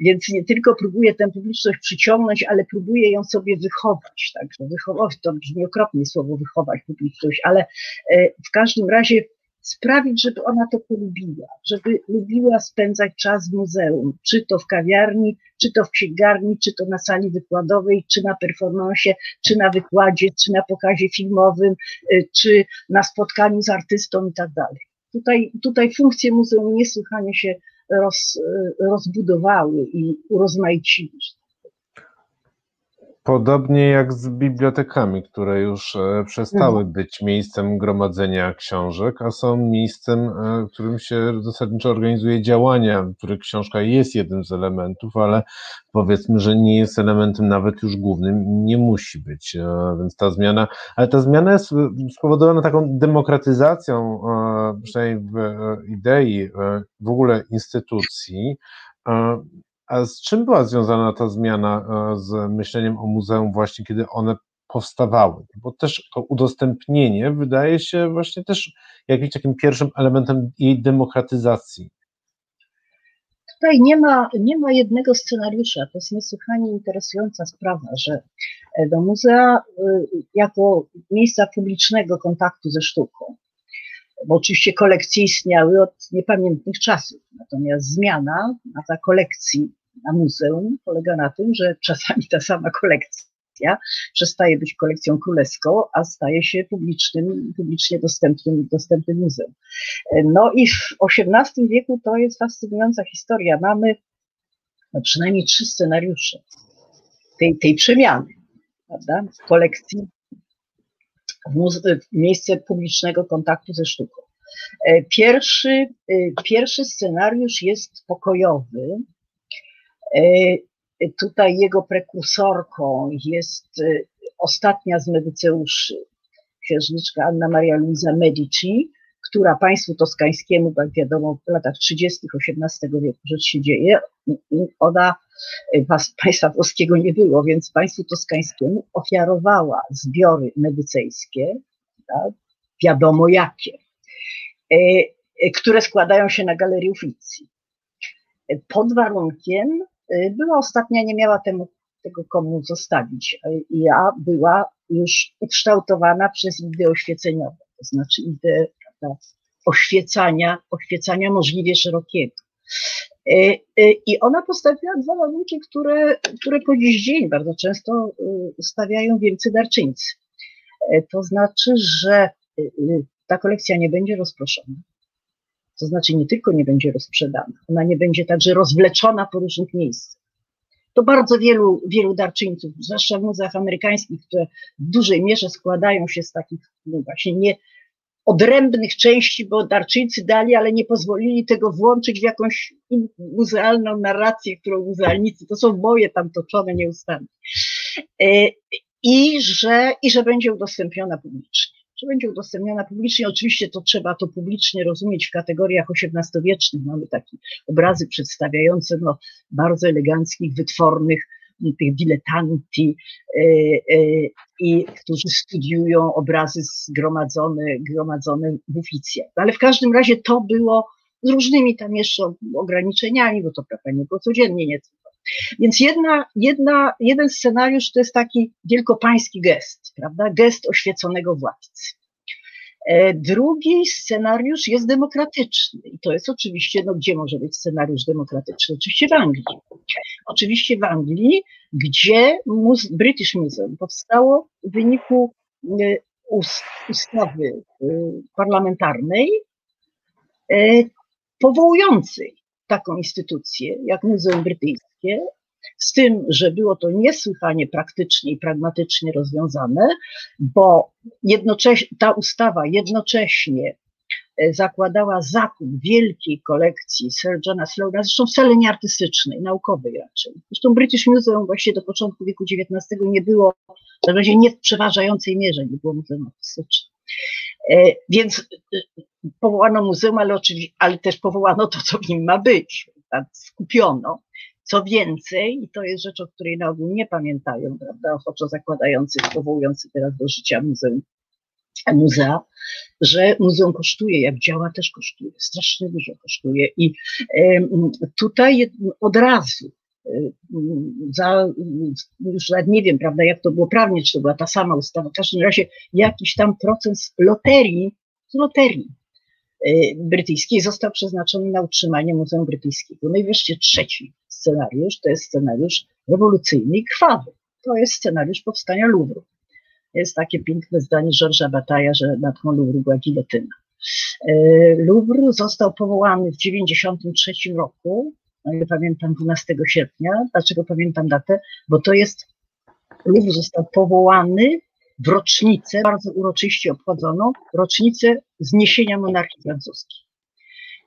Speaker 3: Więc nie tylko próbuje tę publiczność przyciągnąć, ale próbuje ją sobie wychować. Także wychować, to brzmi okropnie słowo wychować publiczność, ale e, w każdym razie sprawić, żeby ona to polubiła, żeby lubiła spędzać czas w muzeum, czy to w kawiarni, czy to w księgarni, czy to na sali wykładowej, czy na performansie, czy na wykładzie, czy na pokazie filmowym, y, czy na spotkaniu z artystą i tak dalej. Tutaj, tutaj funkcje muzeum niesłychanie się roz, y, rozbudowały i urozmaiciły.
Speaker 2: Podobnie jak z bibliotekami, które już e, przestały mhm. być miejscem gromadzenia książek, a są miejscem, e, w którym się zasadniczo organizuje działania, w których książka jest jednym z elementów, ale powiedzmy, że nie jest elementem nawet już głównym, nie musi być. E, więc ta zmiana, ale ta zmiana jest spowodowana taką demokratyzacją, przynajmniej w idei w ogóle instytucji, A z czym była związana ta zmiana z myśleniem o muzeum właśnie, kiedy one powstawały? Bo też to udostępnienie wydaje się właśnie też jakimś takim pierwszym elementem jej demokratyzacji
Speaker 3: tutaj nie ma, nie ma jednego scenariusza. To jest niesłychanie interesująca sprawa, że e, do muzea e, jako miejsca publicznego kontaktu ze sztuką, bo oczywiście kolekcje istniały od niepamiętnych czasów, natomiast zmiana na kolekcji na muzeum polega na tym, że czasami ta sama kolekcja przestaje być kolekcją królewską, a staje się publicznym, publicznie dostępnym, dostępnym muzeum. No i w XVIII wieku to jest fascynująca historia. Mamy no przynajmniej trzy scenariusze tej, tej przemiany, prawda? Kolekcji, w, muze- w miejsce publicznego kontaktu ze sztuką. E, pierwszy, e, pierwszy scenariusz jest pokojowy. E, Tutaj jego prekursorką jest y, ostatnia z medyceuszy, księżniczka Anna Maria Luisa Medici, która państwu toskańskiemu, jak wiadomo, w latach 30. XVIII wieku rzecz się dzieje. Ona, y, państwa włoskiego nie było, więc państwu toskańskiemu ofiarowała zbiory medycejskie, tak, wiadomo jakie, które składają się na Galerii Uffizi. Pod warunkiem, była ostatnia, nie miała temu, tego komu zostawić. Ja była już ukształtowana przez ideę oświeceniowe, to znaczy ideę prawda, oświecania, oświecania możliwie szerokiego. Y, y, I ona postawiła dwa warunki, które, które po dziś dzień bardzo często stawiają wielcy darczyńcy. To znaczy, że ta kolekcja nie będzie rozproszona. To znaczy nie tylko nie będzie rozprzedana, ona nie będzie także rozwleczona po różnych miejscach. To bardzo wielu, wielu darczyńców, zwłaszcza w muzeach amerykańskich, które w dużej mierze składają się z takich no właśnie nie odrębnych części, bo darczyńcy dali, ale nie pozwolili tego włączyć w jakąś muzealną narrację, którą muzealnicy, to są boje tam toczone nieustannie. E, I że, I że będzie udostępniona publicznie że będzie udostępniana publicznie. Oczywiście to trzeba to publicznie rozumieć w kategoriach XVIII-wiecznych. Mamy takie obrazy przedstawiające no, bardzo eleganckich, wytwornych tych diletanti, e, e, i którzy studiują obrazy zgromadzone, zgromadzone w uficjach. Ale w każdym razie to było z różnymi tam jeszcze ograniczeniami, bo to prawda nie było codziennie, nie więc jedna, jedna, jeden scenariusz to jest taki wielkopański gest, prawda? Gest oświeconego władcy. E, drugi scenariusz jest demokratyczny i to jest oczywiście, no gdzie może być scenariusz demokratyczny? Oczywiście w Anglii. Oczywiście w Anglii, gdzie British Museum powstało w wyniku e, ustawy e, parlamentarnej powołującej taką instytucję jak Muzeum Brytyjskie, z tym, że było to niesłychanie praktycznie i pragmatycznie rozwiązane, bo ta ustawa jednocześnie e, zakładała zakup wielkiej kolekcji Sir Johna Slowna, zresztą wcale nie artystycznej, naukowej raczej. Zresztą British Museum właśnie do początku wieku XIX nie było, w razie nie w przeważającej mierze nie było muzeum artystyczne. E, więc e, powołano muzeum, ale, oczywiście, ale też powołano to, co w nim ma być. Skupiono. Co więcej, i to jest rzecz, o której na ogół nie pamiętają, prawda, ochoczo zakładający, powołujący teraz do życia muzeum, muzea, że muzeum kosztuje, jak działa też kosztuje, strasznie dużo kosztuje i tutaj od razu za, już nawet nie wiem, prawda, jak to było prawnie, czy to była ta sama ustawa, w każdym razie jakiś tam procent loterii, loterii y, brytyjskiej został przeznaczony na utrzymanie Muzeum Brytyjskiego. No i wreszcie trzeci scenariusz, to jest scenariusz rewolucyjny i krwawy. To jest scenariusz powstania Louvru. Jest takie piękne zdanie Georgesa Bataja, że nad Louvru była gilotyna. Y, Louvre został powołany w 1993 roku no ja pamiętam 12 sierpnia. Dlaczego pamiętam datę? Bo to jest, Louvre został powołany w rocznicę, bardzo uroczyście obchodzoną, rocznicę zniesienia monarchii francuskiej.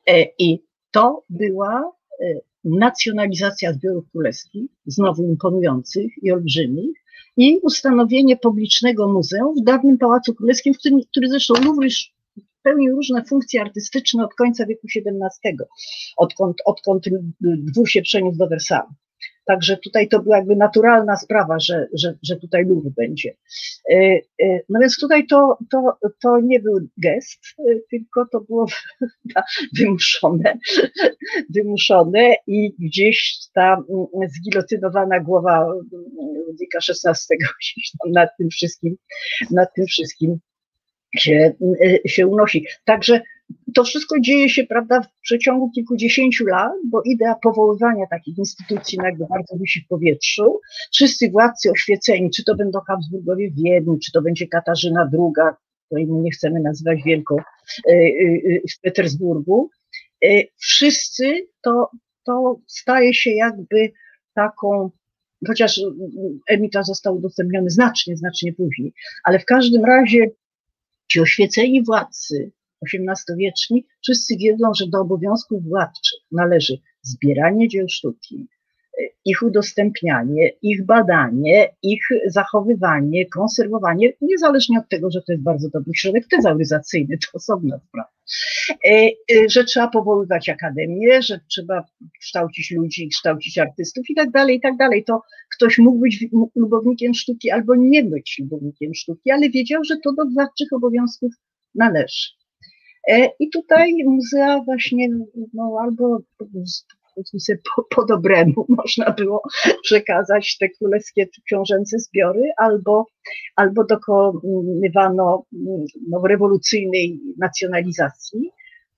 Speaker 3: E, I to była e, nacjonalizacja zbiorów królewskich, znowu imponujących i olbrzymich, i ustanowienie publicznego muzeum w dawnym Pałacu Królewskim, w którym, który zresztą Louvre pełnił różne funkcje artystyczne od końca wieku XVII, odkąd, odkąd dwóch się przeniósł do Wersalu. Także tutaj to była jakby naturalna sprawa, że, że, że tutaj lód będzie. No więc tutaj to, to, to nie był gest, tylko to było [laughs] wymuszone, wymuszone i gdzieś ta zgilotynowana głowa Ludwika XVI [laughs] gdzieś tam nad tym wszystkim, nad tym wszystkim się, się unosi. Także to wszystko dzieje się, prawda, w przeciągu kilkudziesięciu lat, bo idea powoływania takich instytucji nagle bardzo wisi w powietrzu. Wszyscy władcy oświeceni, czy to będą Habsburgowie w Wiedniu, czy to będzie Katarzyna II, której my nie chcemy nazywać wielką, e, e, w Petersburgu, e, wszyscy to, to staje się jakby taką chociaż Emita został udostępniony znacznie, znacznie później, ale w każdym razie ci oświeceni władcy XVIII-wieczni, wszyscy wiedzą, że do obowiązków władczych należy zbieranie dzieł sztuki, ich udostępnianie, ich badanie, ich zachowywanie, konserwowanie, niezależnie od tego, że to jest bardzo dobry środek tezauryzacyjny, to osobna sprawa. E, e, że trzeba powoływać akademię, że trzeba kształcić ludzi, kształcić artystów i tak dalej, i tak dalej. To ktoś mógł być lubownikiem sztuki albo nie być lubownikiem sztuki, ale wiedział, że to do władczych obowiązków należy. E, I tutaj muzea właśnie no, albo sobie po, po dobremu [laughs] można było przekazać te królewskie książęce zbiory, albo, albo dokonywano no, rewolucyjnej nacjonalizacji.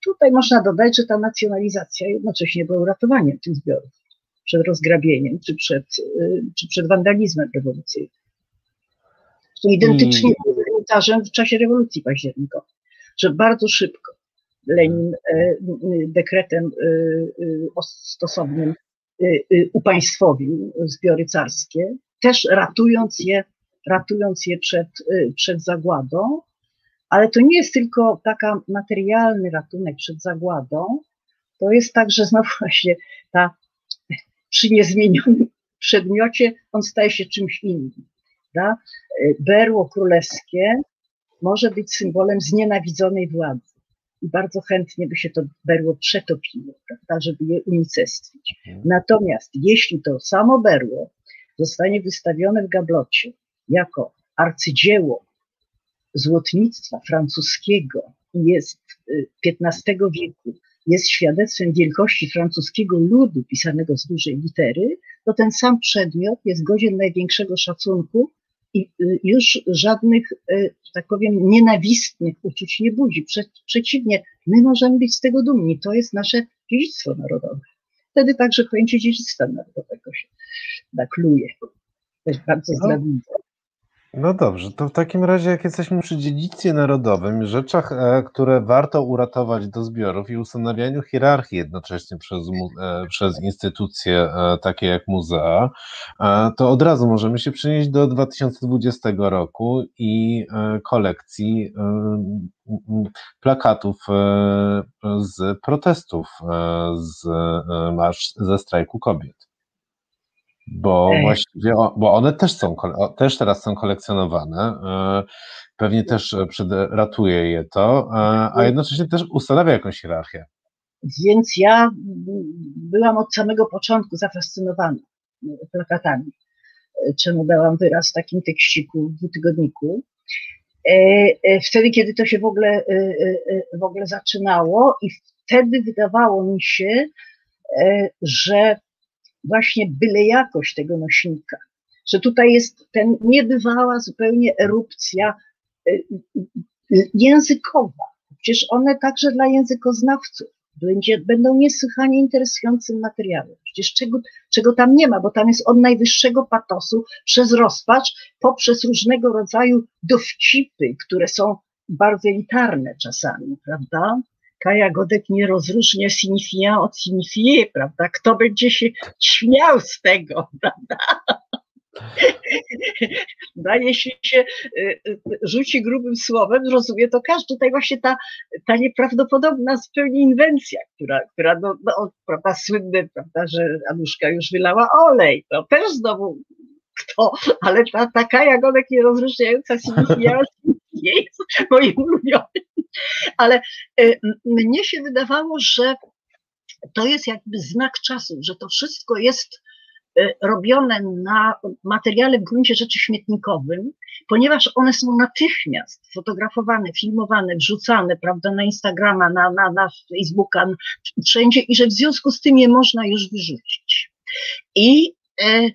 Speaker 3: Tutaj można dodać, że ta nacjonalizacja jednocześnie była uratowaniem tych zbiorów przed rozgrabieniem, czy przed, czy przed wandalizmem rewolucyjnym. Identycznie komentarzem w czasie rewolucji październikowej, że bardzo szybko Lenin e, dekretem e, e, stosownym upaństwowił zbiory carskie, też ratując je, ratując je przed, przed zagładą, ale to nie jest tylko taka materialny ratunek przed zagładą, to jest także [laughs] znowu właśnie ta przy niezmienionym przedmiocie on staje się czymś innym. Da? Berło królewskie może być symbolem znienawidzonej władzy i bardzo chętnie by się to berło przetopiło, prawda, żeby je unicestwić. Mhm. Natomiast jeśli to samo berło zostanie wystawione w gablocie jako arcydzieło złotnictwa francuskiego i jest XV y, wieku, jest świadectwem wielkości francuskiego ludu pisanego z dużej litery, to ten sam przedmiot jest godzien największego szacunku i y, już żadnych, y, że tak powiem, nienawistnych uczuć nie budzi. Prze przeciwnie, my możemy być z tego dumni. To jest nasze dziedzictwo narodowe. Wtedy także pojęcie dziedzictwa narodowego się nakluje. To jest bardzo no.
Speaker 2: No dobrze, to w takim razie, jak jesteśmy przy dziedzictwie narodowym, rzeczach, e, które warto uratować do zbiorów i ustanawianiu hierarchii jednocześnie przez, e, przez instytucje e, takie jak muzea, to od razu możemy się przenieść do 2020 roku i kolekcji plakatów z protestów z, ze strajku kobiet. Bo Ej. właściwie, bo one też są, też teraz są kolekcjonowane. E, pewnie też e, przed, ratuje je to, e, a jednocześnie też ustanawia jakąś hierarchię.
Speaker 3: Więc ja byłam od samego początku zafascynowana plakatami, czemu dałam wyraz w takim tekściku w dwutygodniku. Wtedy, kiedy to się w ogóle, w ogóle zaczynało i wtedy wydawało mi się, że właśnie byle jakość tego nośnika, że tutaj jest ten niebywała zupełnie erupcja y, y, y, językowa. Przecież one także dla językoznawców będzie, będą niesłychanie interesującym materiałem. Przecież czego, czego tam nie ma, bo tam jest od najwyższego patosu przez rozpacz, poprzez różnego rodzaju dowcipy, które są bardzo elitarne czasami, prawda? Kaja Godek nie rozróżnia signifiant od signifié, prawda? Kto będzie się śmiał z tego, [laughs] prawda? No, jeśli się y, y, rzuci grubym słowem, zrozumie to każdy. Tutaj właśnie ta, ta nieprawdopodobna zupełnie inwencja, która, która no, no, prawda, słynne, prawda, że Anuszka już wylała olej, to też znowu kto, ale ta, ta Kaja Godek nie rozróżniająca signifiant jest moim ulubionym. Ale y, mnie się wydawało, że to jest jakby znak czasu, że to wszystko jest robione na materiale w gruncie rzeczy śmietnikowym, ponieważ one są natychmiast fotografowane, filmowane, wrzucane, prawda, na Instagrama, na, na, na Facebooka, wszędzie i że w związku z tym je można już wyrzucić. I e,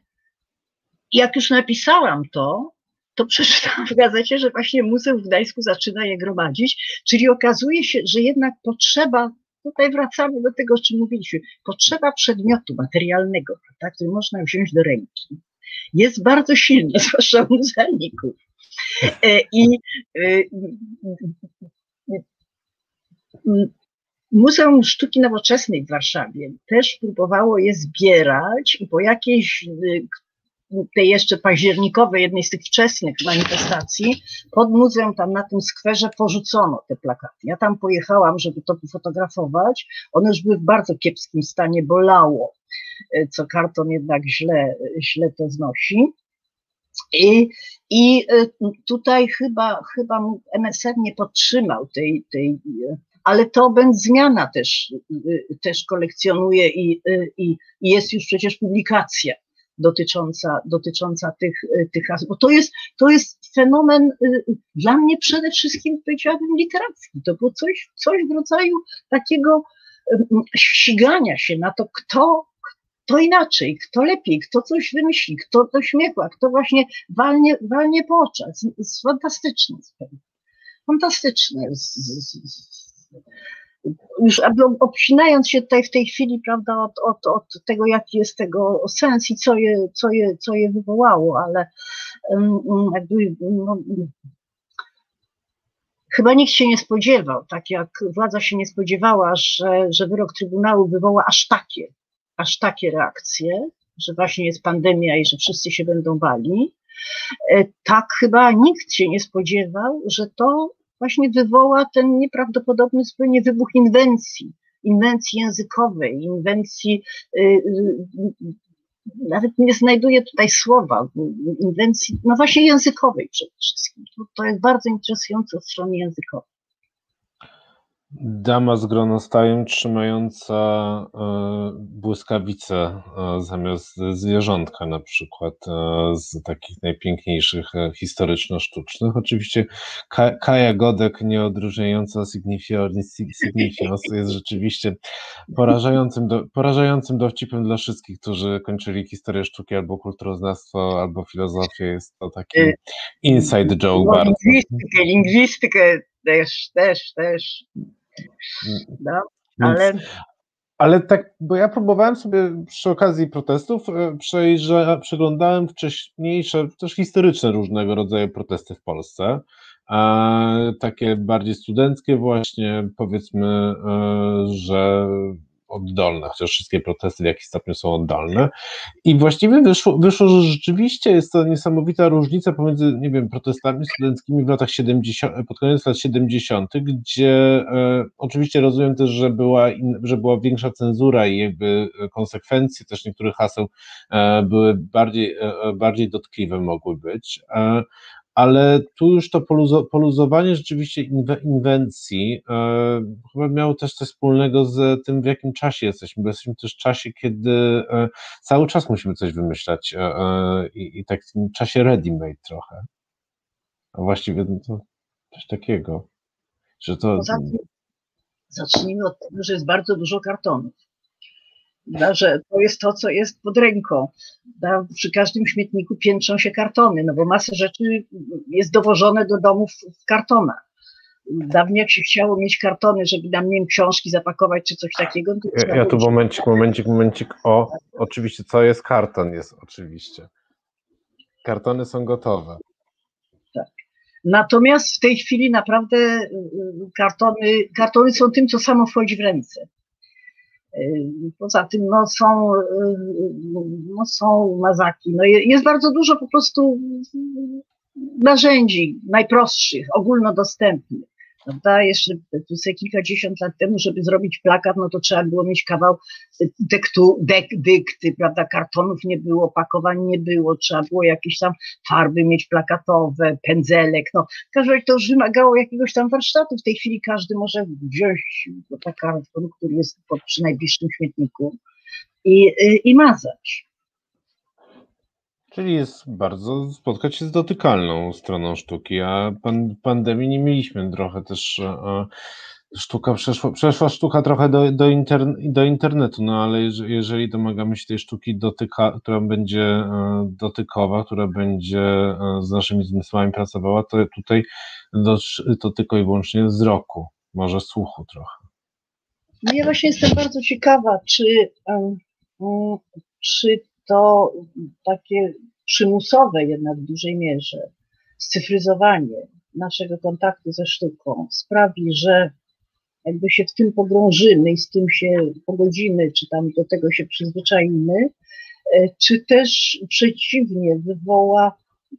Speaker 3: jak już napisałam to, to przeczytałam w gazecie, że właśnie Muzeum w Gdańsku zaczyna je gromadzić, czyli okazuje się, że jednak potrzeba, tutaj wracamy do tego, o czym mówiliśmy, potrzeba przedmiotu materialnego, tak, który można wziąć do ręki, jest bardzo silna, [laughs] zwłaszcza u muzealników. E, I e, Muzeum Sztuki Nowoczesnej w Warszawie też próbowało je zbierać i po jakiejś tej jeszcze październikowej, jednej z tych wczesnych manifestacji, pod muzeum tam na tym skwerze porzucono te plakaty. Ja tam pojechałam, żeby to fotografować. One już były w bardzo kiepskim stanie, bolało, e, co karton jednak źle, źle to znosi. I, i e, tutaj chyba, chyba MSR nie podtrzymał tej, tej ale to będzie zmiana też, e, też kolekcjonuje i, i, i jest już przecież publikacja dotycząca, dotycząca tych, y, tych hasł, bo to jest, to jest fenomen y, dla mnie przede wszystkim, powiedziałabym, literacki. To było coś, coś w rodzaju takiego ścigania się na to, kto, kto inaczej, kto lepiej, kto coś wymyśli, kto do śmiechła, kto właśnie walnie, walnie po oczach. Jest fantastyczne. Fantastyczne. Z, z, z, już obcinając się tutaj w tej chwili, prawda, od, od, od tego, jaki jest tego sens i co je, co je, co je wywołało, ale jakby no, chyba nikt się nie spodziewał, tak jak władza się nie spodziewała, że, że wyrok Trybunału wywoła aż takie, aż takie reakcje, że właśnie jest pandemia i że wszyscy się będą bali. E, tak chyba nikt się nie spodziewał, że to właśnie wywoła ten nieprawdopodobny zupełnie wybuch inwencji, inwencji językowej, inwencji, y, y, nawet nie znajduję tutaj słowa, inwencji, no właśnie językowej przede wszystkim. To jest bardzo interesujące od strony językowej.
Speaker 2: Dama z gronostajem trzymająca e, błyskawicę e, zamiast zwierzątka na przykład e, z takich najpiękniejszych historyczno-sztucznych. Oczywiście Kaja Godek nie odróżniająca signifiance jest rzeczywiście porażającym, do, porażającym dowcipem dla wszystkich, którzy kończyli historię sztuki albo kulturoznawstwo, albo filozofię. Jest to taki inside joke
Speaker 3: no, bardzo. Lingwistykę, lingwistykę też, też, też. No, ale...
Speaker 2: Ale tak, bo ja próbowałem sobie przy okazji protestów, e, przejrza, przeglądałem wcześniejsze, też historyczne różnego rodzaju protesty w Polsce, takie bardziej studenckie właśnie, powiedzmy, e, że oddolne, chociaż wszystkie protesty w jakimś stopniu są oddolne. I właściwie wyszło, wyszło, że rzeczywiście jest to niesamowita różnica pomiędzy, nie wiem, protestami studenckimi w latach 70., pod koniec lat 70., gdzie e, oczywiście rozumiem też, że była, in, że była większa cenzura i jakby konsekwencje też niektórych haseł e, były bardziej, e, bardziej dotkliwe mogły być. Ale tu już to poluzo, poluzowanie rzeczywiście inwe, inwencji e, chyba miało też coś wspólnego z tym, w jakim czasie jesteśmy, bo jesteśmy też w czasie, kiedy e, cały czas musimy coś wymyślać e, e i, tak w czasie ready-made trochę. A właściwie no to coś takiego, że to...
Speaker 3: Zacznijmy od tego, że jest bardzo dużo kartonów że to jest to, co jest pod ręką. Przy każdym śmietniku piętrzą się kartony, no bo masę rzeczy jest dowożone do domów w kartonach. Dawniej jak się chciało mieć kartony, żeby nam, nie wiem, książki zapakować czy coś takiego.
Speaker 2: ja, ja tu momencik, momencik, momencik. O, oczywiście, co jest karton? Jest oczywiście. Kartony są gotowe.
Speaker 3: Tak. Natomiast w tej chwili naprawdę y, y, kartony, kartony są tym, co samo wchodzi w ręce. Poza tym no, są, no, są mazaki. No, jest bardzo dużo po prostu narzędzi najprostszych, ogólnodostępnych. Prawda? Jeszcze tu kilkadziesiąt lat temu, żeby zrobić plakat, no to trzeba było mieć kawał dektu, dek, dykty, prawda? Kartonów nie było, pakowań nie było, trzeba było jakieś tam farby mieć plakatowe, pędzelek. No, każdy to już wymagało jakiegoś tam warsztatu. W tej chwili każdy może wziąć plakat, który jest przy najbliższym śmietniku i, i mazać.
Speaker 2: Czyli jest bardzo spotkać się z dotykalną stroną sztuki, a pan, pandemii nie mieliśmy trochę też. Sztuka przeszła, przeszła sztuka trochę do, do, interne, do internetu, no ale jeżeli, jeżeli domagamy się tej sztuki, dotyka, która będzie e, dotykowa, która będzie e, z naszymi zmysłami pracowała, to tutaj do, to tylko i wyłącznie wzroku, może słuchu trochę.
Speaker 3: No ja właśnie jestem bardzo ciekawa, czy, czy to takie przymusowe jednak w dużej mierze scyfryzowanie naszego kontaktu ze sztuką sprawi, że jakby się w tym pogrążymy i z tym się pogodzimy, czy tam do tego się przyzwyczaimy, e, czy też przeciwnie, wywoła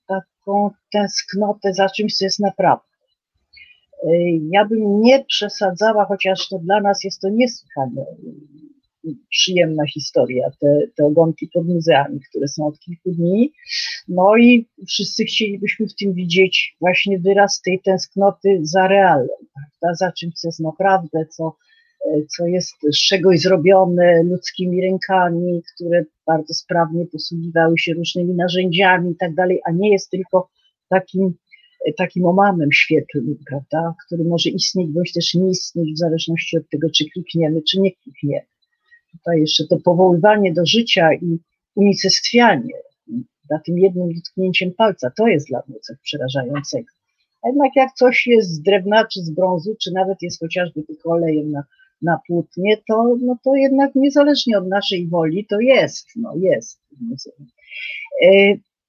Speaker 3: taką tęsknotę za czymś, co jest naprawdę. E, ja bym nie przesadzała, chociaż to dla nas jest to niesłychane przyjemna historia, te, te ogonki pod muzeami, które są od kilku dni. No i wszyscy chcielibyśmy w tym widzieć właśnie wyraz tej tęsknoty za realem, prawda? za czymś, co jest naprawdę, co, co jest z czegoś zrobione ludzkimi rękami, które bardzo sprawnie posługiwały się różnymi narzędziami i tak dalej, a nie jest tylko takim takim omamem świetlnym, prawda, który może istnieć bądź też nie istnieć w zależności od tego, czy klikniemy, czy nie klikniemy tutaj jeszcze to powoływanie do życia i unicestwianie na tym jednym dotknięciem palca, to jest dla mnie coś przerażającego. A jednak jak coś jest z drewna, czy z brązu, czy nawet jest chociażby tylko olejem na, na płótnie, to, no to jednak niezależnie od naszej woli to jest, no jest. E,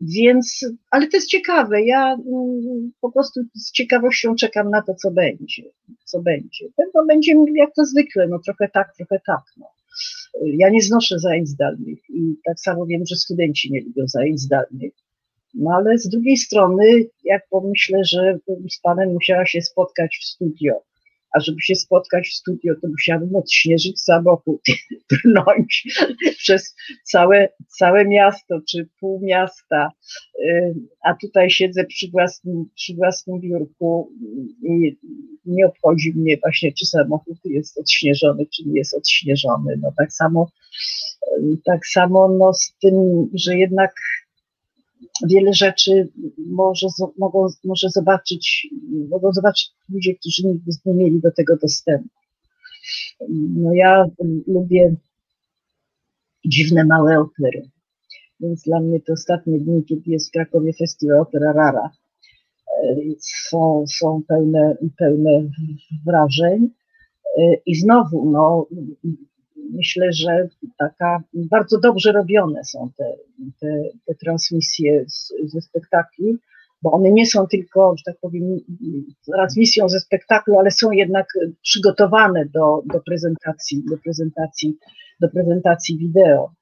Speaker 3: więc, ale to jest ciekawe. Ja mm, po prostu z ciekawością czekam na to, co będzie. Co będzie. Pewno będzie jak to zwykle, no trochę tak, trochę tak. No. Ja nie znoszę zajęć zdalnych i tak samo wiem, że studenci nie lubią zajęć zdalnych. No ale z drugiej strony, jak pomyślę, że z panem musiała się spotkać w studio, a żeby się spotkać w studio, to musiałabym odśnieżyć samochód, [laughs] brnąć przez całe, całe miasto czy pół miasta, y, a tutaj siedzę przy własnym, przy własnym biurku i nie obchodzi mnie właśnie, czy samochód jest odśnieżony, czy nie jest odśnieżony. No tak samo, y, tak samo no z tym, że jednak wiele rzeczy może, mogą, może zobaczyć, mogą zobaczyć ludzie, którzy nigdy nie mieli do tego dostępu. No ja lubię dziwne małe opery, więc dla mnie te ostatnie dni, kiedy jest w Krakowie Festiwal Opera Rara, e, są, są pełne, pełne wrażeń. E, I znowu, no, myślę, że taka bardzo dobrze robione są te, te, te transmisje z, ze spektakli, bo one nie są tylko, że tak powiem, transmisją ze spektaklu, ale są jednak przygotowane do, do prezentacji, do prezentacji, do prezentacji wideo.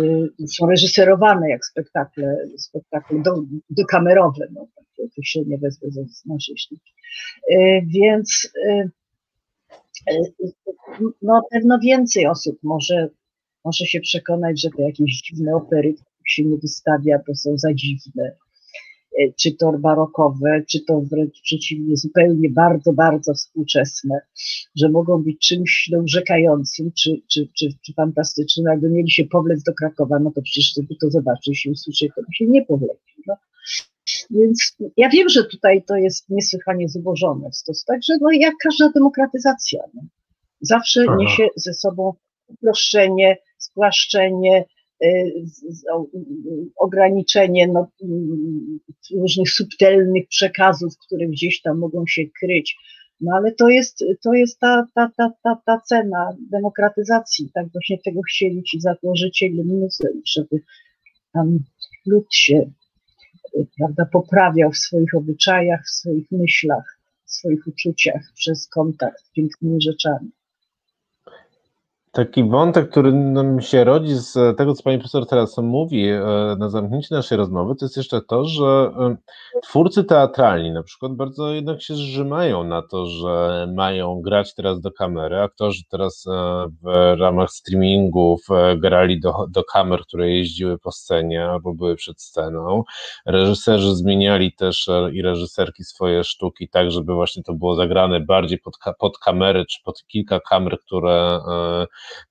Speaker 3: Y, są reżyserowane jak spektakle, spektakle do, dokamerowe, no, takie określenie wezmę z naszej sztuki. Y, więc y, no pewno więcej osób może, może się przekonać, że to jakieś dziwne opery, się nie wystawia, to są za dziwne. E, czy to barokowe, czy to wręcz przeciwnie, zupełnie bardzo, bardzo współczesne, że mogą być czymś no, urzekającym, czy, czy, czy, czy fantastycznym. Jakby mieli się powlec do Krakowa, no to przecież żeby to zobaczyć i usłyszeć, to by się nie powlekli. No. Więc ja wiem, że tutaj to jest niesłychanie złożone. Także no, jak każda demokratyzacja. No. Zawsze Aha. niesie ze sobą uproszczenie, spłaszczenie, y, ograniczenie no, różnych subtelnych przekazów, które gdzieś tam mogą się kryć. No ale to jest, to jest ta, ta, ta, ta, ta cena demokratyzacji. Tak właśnie tego chcieli ci założyciele żeby tam lud się prawda, poprawiał w swoich obyczajach, w swoich myślach, w swoich uczuciach przez kontakt z pięknymi rzeczami.
Speaker 2: Taki wątek, który nam się rodzi z tego, co pani profesor teraz mówi e, na zamknięcie naszej rozmowy, to jest jeszcze to, że e, twórcy teatralni na przykład bardzo jednak się zrzymają na to, że mają grać teraz do kamery. Aktorzy teraz e, w ramach streamingów grali do, do kamer, które jeździły po scenie albo były przed sceną. Reżyserzy zmieniali też i reżyserki swoje sztuki tak, żeby właśnie to było zagrane bardziej pod, pod kamery czy pod kilka kamer, które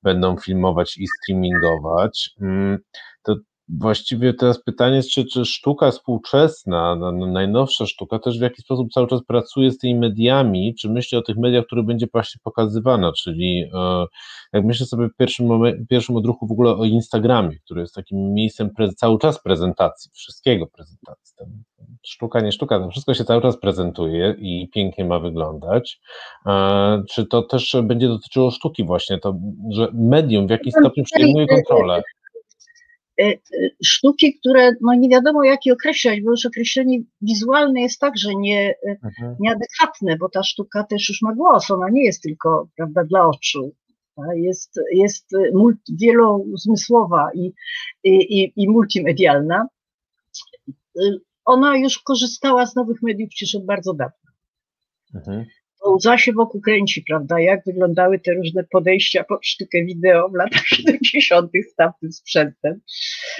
Speaker 2: będą filmować i streamingować. Mm, to właściwie teraz pytanie jest, czy, czy sztuka współczesna, no, no, najnowsza sztuka też w jakiś sposób cały czas pracuje z tymi mediami, czy myśli o tych mediach, które będzie właśnie pokazywana, czyli e, jak myślę sobie w pierwszym, momencie, pierwszym odruchu w ogóle o Instagramie, który jest takim miejscem cały czas prezentacji, wszystkiego prezentacji. Tam, sztuka, nie sztuka, to wszystko się cały czas prezentuje i pięknie ma wyglądać. E, czy to też będzie dotyczyło sztuki właśnie, to, że medium w jakiś stopniu przejmuje kontrolę?
Speaker 3: E, e, sztuki, które no nie wiadomo jak je określać, bo już określenie wizualne jest także nie, e, mhm. nieadekwatne, bo ta sztuka też już ma głos, ona nie jest tylko prawda, dla oczu. Jest, jest multi, wielozmysłowa i, i, i multimedialna. Ona już korzystała z nowych mediów przecież od bardzo dawna. Mhm łza się wokół kręci, prawda, jak wyglądały te różne podejścia pod sztukę wideo w latach [laughs] 70. z tamtym sprzętem.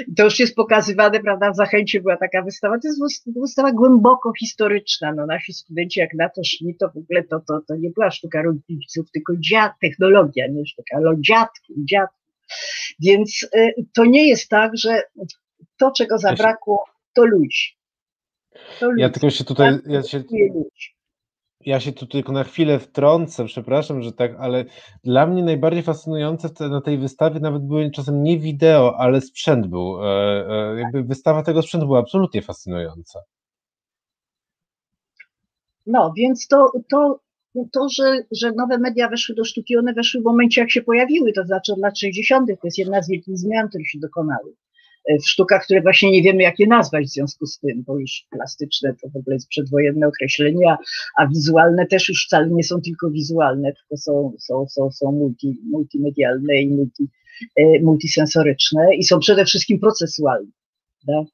Speaker 3: I to już jest pokazywane, prawda, w Zachęcie była taka wystawa, to jest wystawa głęboko historyczna, no nasi studenci jak na to szli, to w ogóle to, to, to nie była sztuka rodziców, tylko dziad, technologia, nie sztuka, ale dziadki, dziadki. Więc y, to nie jest tak, że to, czego zabrakło, to ludzi.
Speaker 2: To ludzi. Ja tylko się tutaj, ja się, ludzi ja się tu tylko na chwilę wtrącę, przepraszam, że tak, ale dla mnie najbardziej fascynujące na tej wystawie nawet były czasem nie wideo, ale sprzęt był. E, e, jakby wystawa tego sprzętu była absolutnie fascynująca.
Speaker 3: No, więc to, to, to że, że nowe media weszły do sztuki, one weszły w momencie, jak się pojawiły, to znaczy od lat 60., to jest jedna z wielkich zmian, które się dokonały. E, w sztukach, które właśnie nie wiemy, jak je nazwać w związku z tym, bo już plastyczne to w ogóle jest przedwojenne określenie, a wizualne też już wcale nie są tylko wizualne, tylko są, są, są, są multi, multimedialne i multi, e, multisensoryczne i są przede wszystkim procesualne. Tak?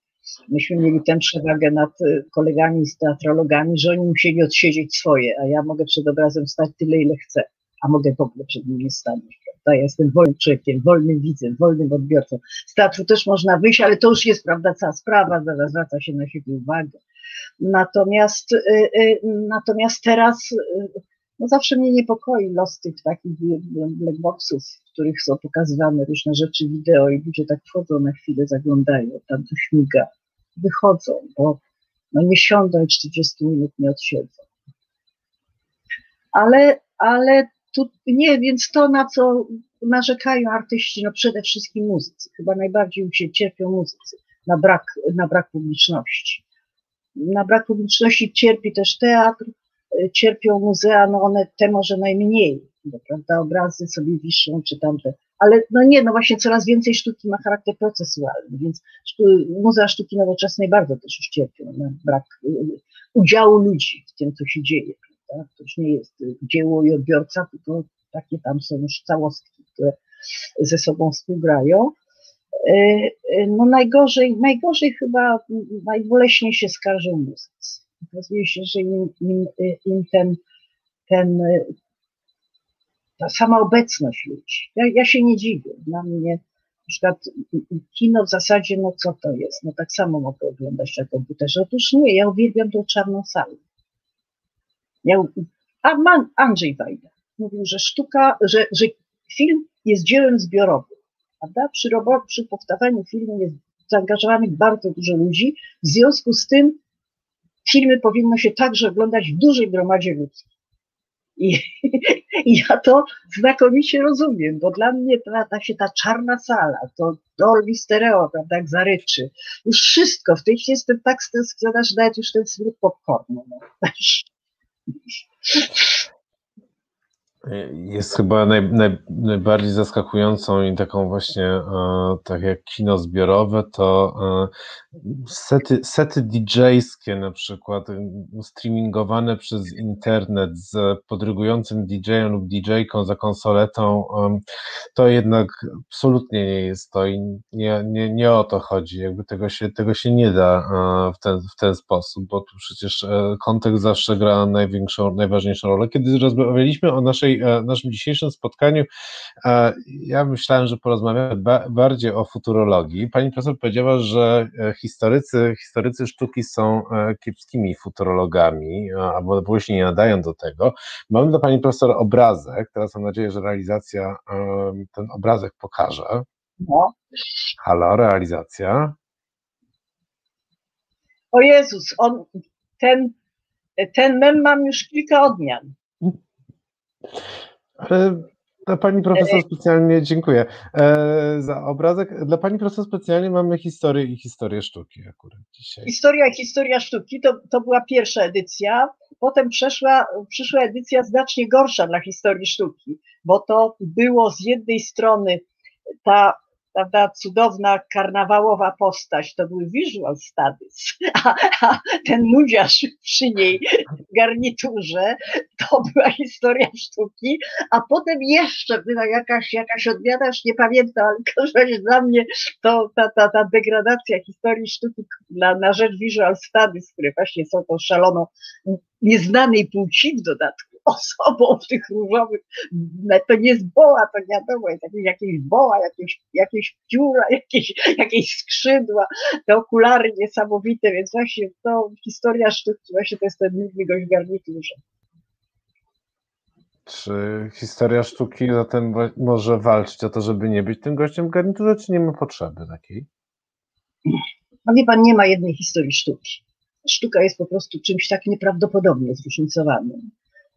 Speaker 3: Myśmy mieli tę przewagę nad e, kolegami z teatrologami, że oni musieli odsiedzieć swoje, a ja mogę przed obrazem stać tyle, ile chcę, a mogę w ogóle przed nim nie stanąć prawda? Ja jestem wolnym człowiekiem, wolnym widzem, wolnym odbiorcą. Z teatru też można wyjść, ale to już jest, prawda, cała sprawa, zaraz zwraca się na siebie uwagę. Natomiast, y, y, natomiast teraz y, no zawsze mnie niepokoi los tych takich blackboxów, w których są pokazywane różne rzeczy wideo i ludzie tak wchodzą na chwilę, zaglądają, tam to śmiga, wychodzą, bo no nie siądą i 40 minut nie odsiedzą. Ale, ale tu nie, więc to, na co narzekają artyści, no przede wszystkim muzycy, chyba najbardziej się cierpią muzycy, na brak, na brak publiczności. Na brak publiczności cierpi też teatr, y, cierpią muzea, no one te może najmniej, bo prawda, obrazy sobie wiszą, czy tamte, ale no nie, no właśnie coraz więcej sztuki ma charakter procesualny, więc muzea sztuki nowoczesnej bardzo też już cierpią na brak y, udziału ludzi w tym, co się dzieje tak? To już nie jest dzieło i odbiorca, tylko takie tam są już całostki, które ze sobą współgrają. E, e, no najgorzej, najgorzej chyba, najboleśniej się skarżą muzycy. Okazuje się, że im, im, im ten, ten, ta sama obecność ludzi, ja, ja się nie dziwię, dla mnie na przykład kino w zasadzie, no co to jest? No tak samo mogę oglądać na komputerze. Otóż nie, ja uwielbiam tą czarną salę. Miał, a man, Andrzej Wajda mówił, że sztuka, że, że film jest dziełem zbiorowym. Prawda? Przy, robot, przy powstawaniu filmu jest zaangażowanych bardzo dużo ludzi. W związku z tym filmy powinno się także oglądać w dużej gromadzie ludzkiej. I, I, ja to znakomicie rozumiem, bo dla mnie ta, ta, się ta czarna sala, to Dolby Stereo, prawda, zaryczy, już wszystko, w tej chwili jestem tak stęskniona, że nawet już ten smród popcornu. No. Thank [laughs] you.
Speaker 2: Jest chyba naj, naj, najbardziej zaskakującą i taką właśnie, e, tak jak kino zbiorowe, to e, sety, sety DJ-skie na przykład, e, streamingowane przez internet z podrygującym DJ-em lub DJ-ką za konsoletą, to jednak absolutnie nie jest to i nie, nie, nie o to chodzi, jakby tego się, tego się nie da e, w ten, w ten sposób, bo tu przecież kontekst zawsze gra największą, najważniejszą rolę. Kiedy rozmawialiśmy o naszej E, naszym dzisiejszym spotkaniu e, ja myślałem, że porozmawiamy ba bardziej o futurologii. Pani profesor powiedziała, że e, historycy, historycy sztuki są kiepskimi futurologami, albo w ogóle się nie nadają do tego. Mamy dla pani profesor obrazek, teraz mam nadzieję, że realizacja ten obrazek pokaże.
Speaker 3: No.
Speaker 2: Halo, realizacja.
Speaker 3: O Jezus, on, ten, ten mem mam już kilka odmian.
Speaker 2: Ale dla pani profesor specjalnie dziękuję e, za obrazek. Dla pani profesor specjalnie mamy historię i historię sztuki akurat dzisiaj.
Speaker 3: Historia i historia sztuki to, to była pierwsza edycja. Potem przeszła, przyszła edycja znacznie gorsza dla historii sztuki, bo to było z jednej strony ta prawda, cudowna karnawałowa postać, to był visual studies, a, a ten nudziarz przy niej garniturze, to była historia sztuki, a potem jeszcze była jakaś, jakaś odmiana, już nie pamiętam, ale w dla mnie to ta, ta, ta degradacja historii sztuki na, na rzecz visual studies, które właśnie są tą szaloną nieznanej płci w dodatku, osobą w tych różowych, to nie jest boła, to wiadomo, jest jakieś, jakieś boła, jakieś, jakieś pióra, [laughs] jakieś, jakieś skrzydła, te okulary niesamowite, więc właśnie to historia sztuki, właśnie to jest ten nudny gość w garniturze.
Speaker 2: Czy historia sztuki zatem może walczyć o to, żeby nie być tym gościem w garniturze, czy nie ma potrzeby takiej?
Speaker 3: No wie pan, nie ma jednej historii sztuki. Sztuka jest po prostu czymś tak nieprawdopodobnie zróżnicowanym.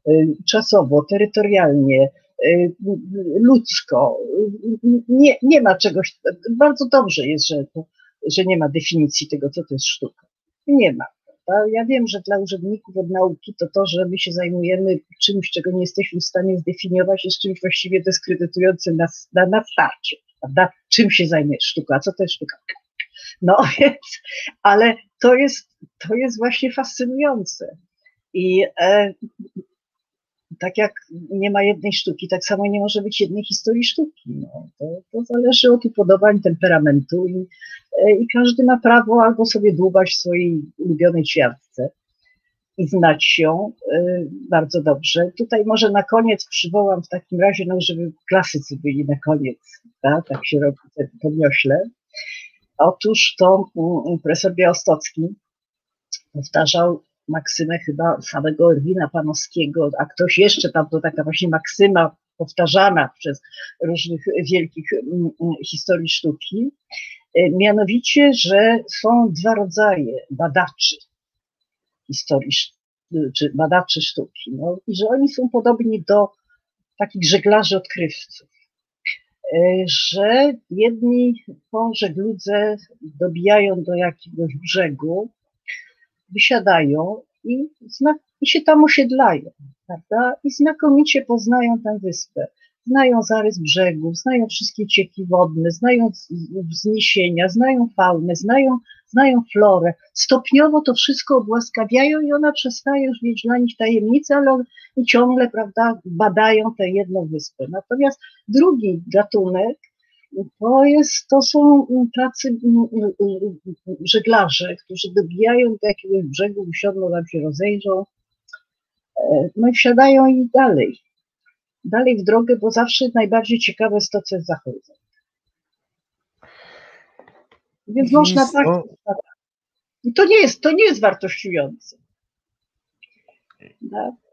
Speaker 3: Y, czasowo, terytorialnie, y, ludzko. Nie, nie ma czegoś. Bardzo dobrze jest, że, że nie ma definicji tego, co to jest sztuka. Nie ma. Ja wiem, że dla urzędników od nauki to to, że my się zajmujemy czymś, czego nie jesteśmy w stanie zdefiniować, jest czymś właściwie dyskredytującym nas na, na starcie. Prawda? Czym się zajmie sztuka? A co to jest sztuka? No [laughs] więc, ale to jest, to jest właśnie fascynujące. I e, tak jak nie ma jednej sztuki, tak samo nie może być jednej historii sztuki. No, to, to zależy od upodobań, temperamentu i, e, i każdy ma prawo albo sobie dłubać w swojej ulubionej ćwiartce i znać ją y, bardzo dobrze. Tutaj może na koniec przywołam w takim razie, no, żeby klasycy byli na koniec, tak, tak się robi podniośle. Otóż to um, profesor Białostocki powtarzał maksymę chyba samego Erwina Panowskiego, a ktoś jeszcze tam, to taka właśnie maksyma powtarzana przez różnych wielkich mm, mm, historii sztuki, e, mianowicie, że są dwa rodzaje badaczy historii, czy badaczy sztuki, no, i że oni są podobni do takich żeglarzy odkrywców, e, że jedni po żegludze dobijają do jakiegoś brzegu, wysiadają i, i się tam osiedlają, prawda? I znakomicie poznają tę wyspę. Znają zarys brzegów, znają wszystkie cieki wodne, znają wzniesienia, znają faunę, znają, znają florę. Stopniowo to wszystko obłaskawiają i ona przestaje już mieć dla nich tajemnicę, ale oni ciągle, prawda, badają tę jedną wyspę. Natomiast drugi gatunek to, jest, to są tacy mm, mm, mm, żeglarze, którzy dobijają do jakiegoś brzegu, usiądą, tam się rozejrzą, e, no i wsiadają i dalej. Dalej w drogę, bo zawsze najbardziej ciekawe jest to, co jest za horyzont. Więc można tak. I to nie jest, to nie jest wartościujące. Tak?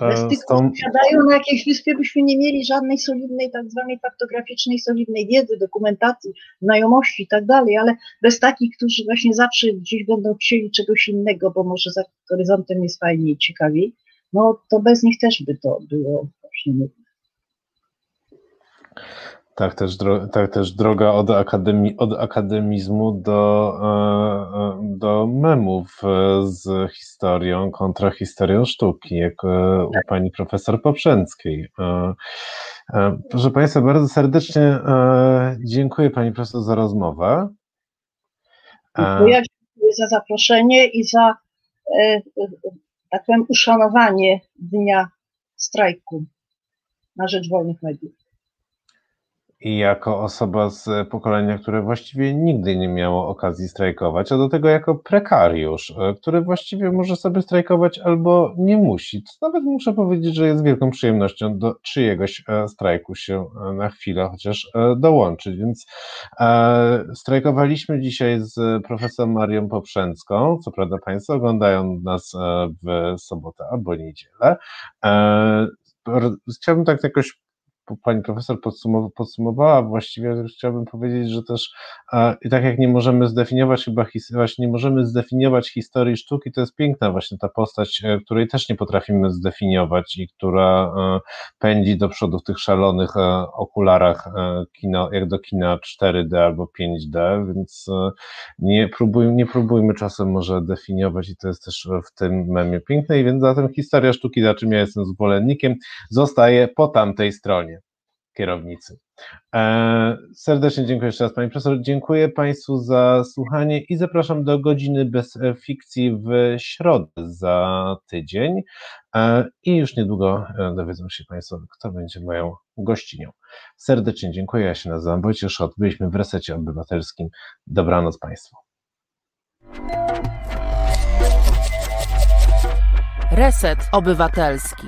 Speaker 3: Bez tych, którzy siadają na jakiejś wyspie, byśmy nie mieli żadnej solidnej, tak zwanej faktograficznej, solidnej wiedzy, dokumentacji, znajomości i tak dalej, ale bez takich, którzy właśnie zawsze gdzieś będą chcieli czegoś innego, bo może za horyzontem jest fajniej i ciekawiej, no to bez nich też by to było właśnie nudne.
Speaker 2: Tak też, tak też droga od, akademi, od akademizmu do, e, e, do memów e, z historią kontra historią sztuki, jak u pani profesor Poprzęckiej. Proszę Państwa, bardzo serdecznie dziękuję Pani profesor za rozmowę.
Speaker 3: Dziękuję za zaproszenie i za tak powiem, uszanowanie dnia strajku na rzecz wolnych mediów
Speaker 2: i jako osoba z pokolenia, które właściwie nigdy nie miało okazji strajkować, a do tego jako prekariusz, e, który właściwie może sobie strajkować albo nie musi. To nawet muszę powiedzieć, że jest wielką przyjemnością do czyjegoś e, strajku się e, na chwilę chociaż dołączyć. Więc strajkowaliśmy dzisiaj z profesor Marią Poprzęcką. Co prawda Państwo oglądają nas w sobotę albo niedzielę. Chciałbym tak jakoś pani profesor podsumowała, właściwie chciałbym powiedzieć, że też i tak jak nie możemy zdefiniować chyba właśnie nie możemy zdefiniować historii sztuki, to jest piękna właśnie ta postać, e, której też nie potrafimy zdefiniować i która e, pędzi do przodu w tych szalonych e, okularach kino, jak do kina 4D albo 5D, więc nie próbujmy, nie próbujmy czasem może definiować i to jest też w tym memie piękne. I więc zatem historia sztuki, za czym ja jestem zwolennikiem, zostaje po tamtej stronie kierownicy. E, serdecznie dziękuję jeszcze raz Pani Profesor. Dziękuję Państwu za słuchanie i zapraszam do godziny bez fikcji w środę za tydzień. E, I już niedługo e, dowiedzą się Państwo, kto będzie moją gościnią. Serdecznie dziękuję. Ja się nazywam Wojciech Szot. Byliśmy w resecie obywatelskim. Dobranoc Państwu.
Speaker 1: Reset Obywatelski.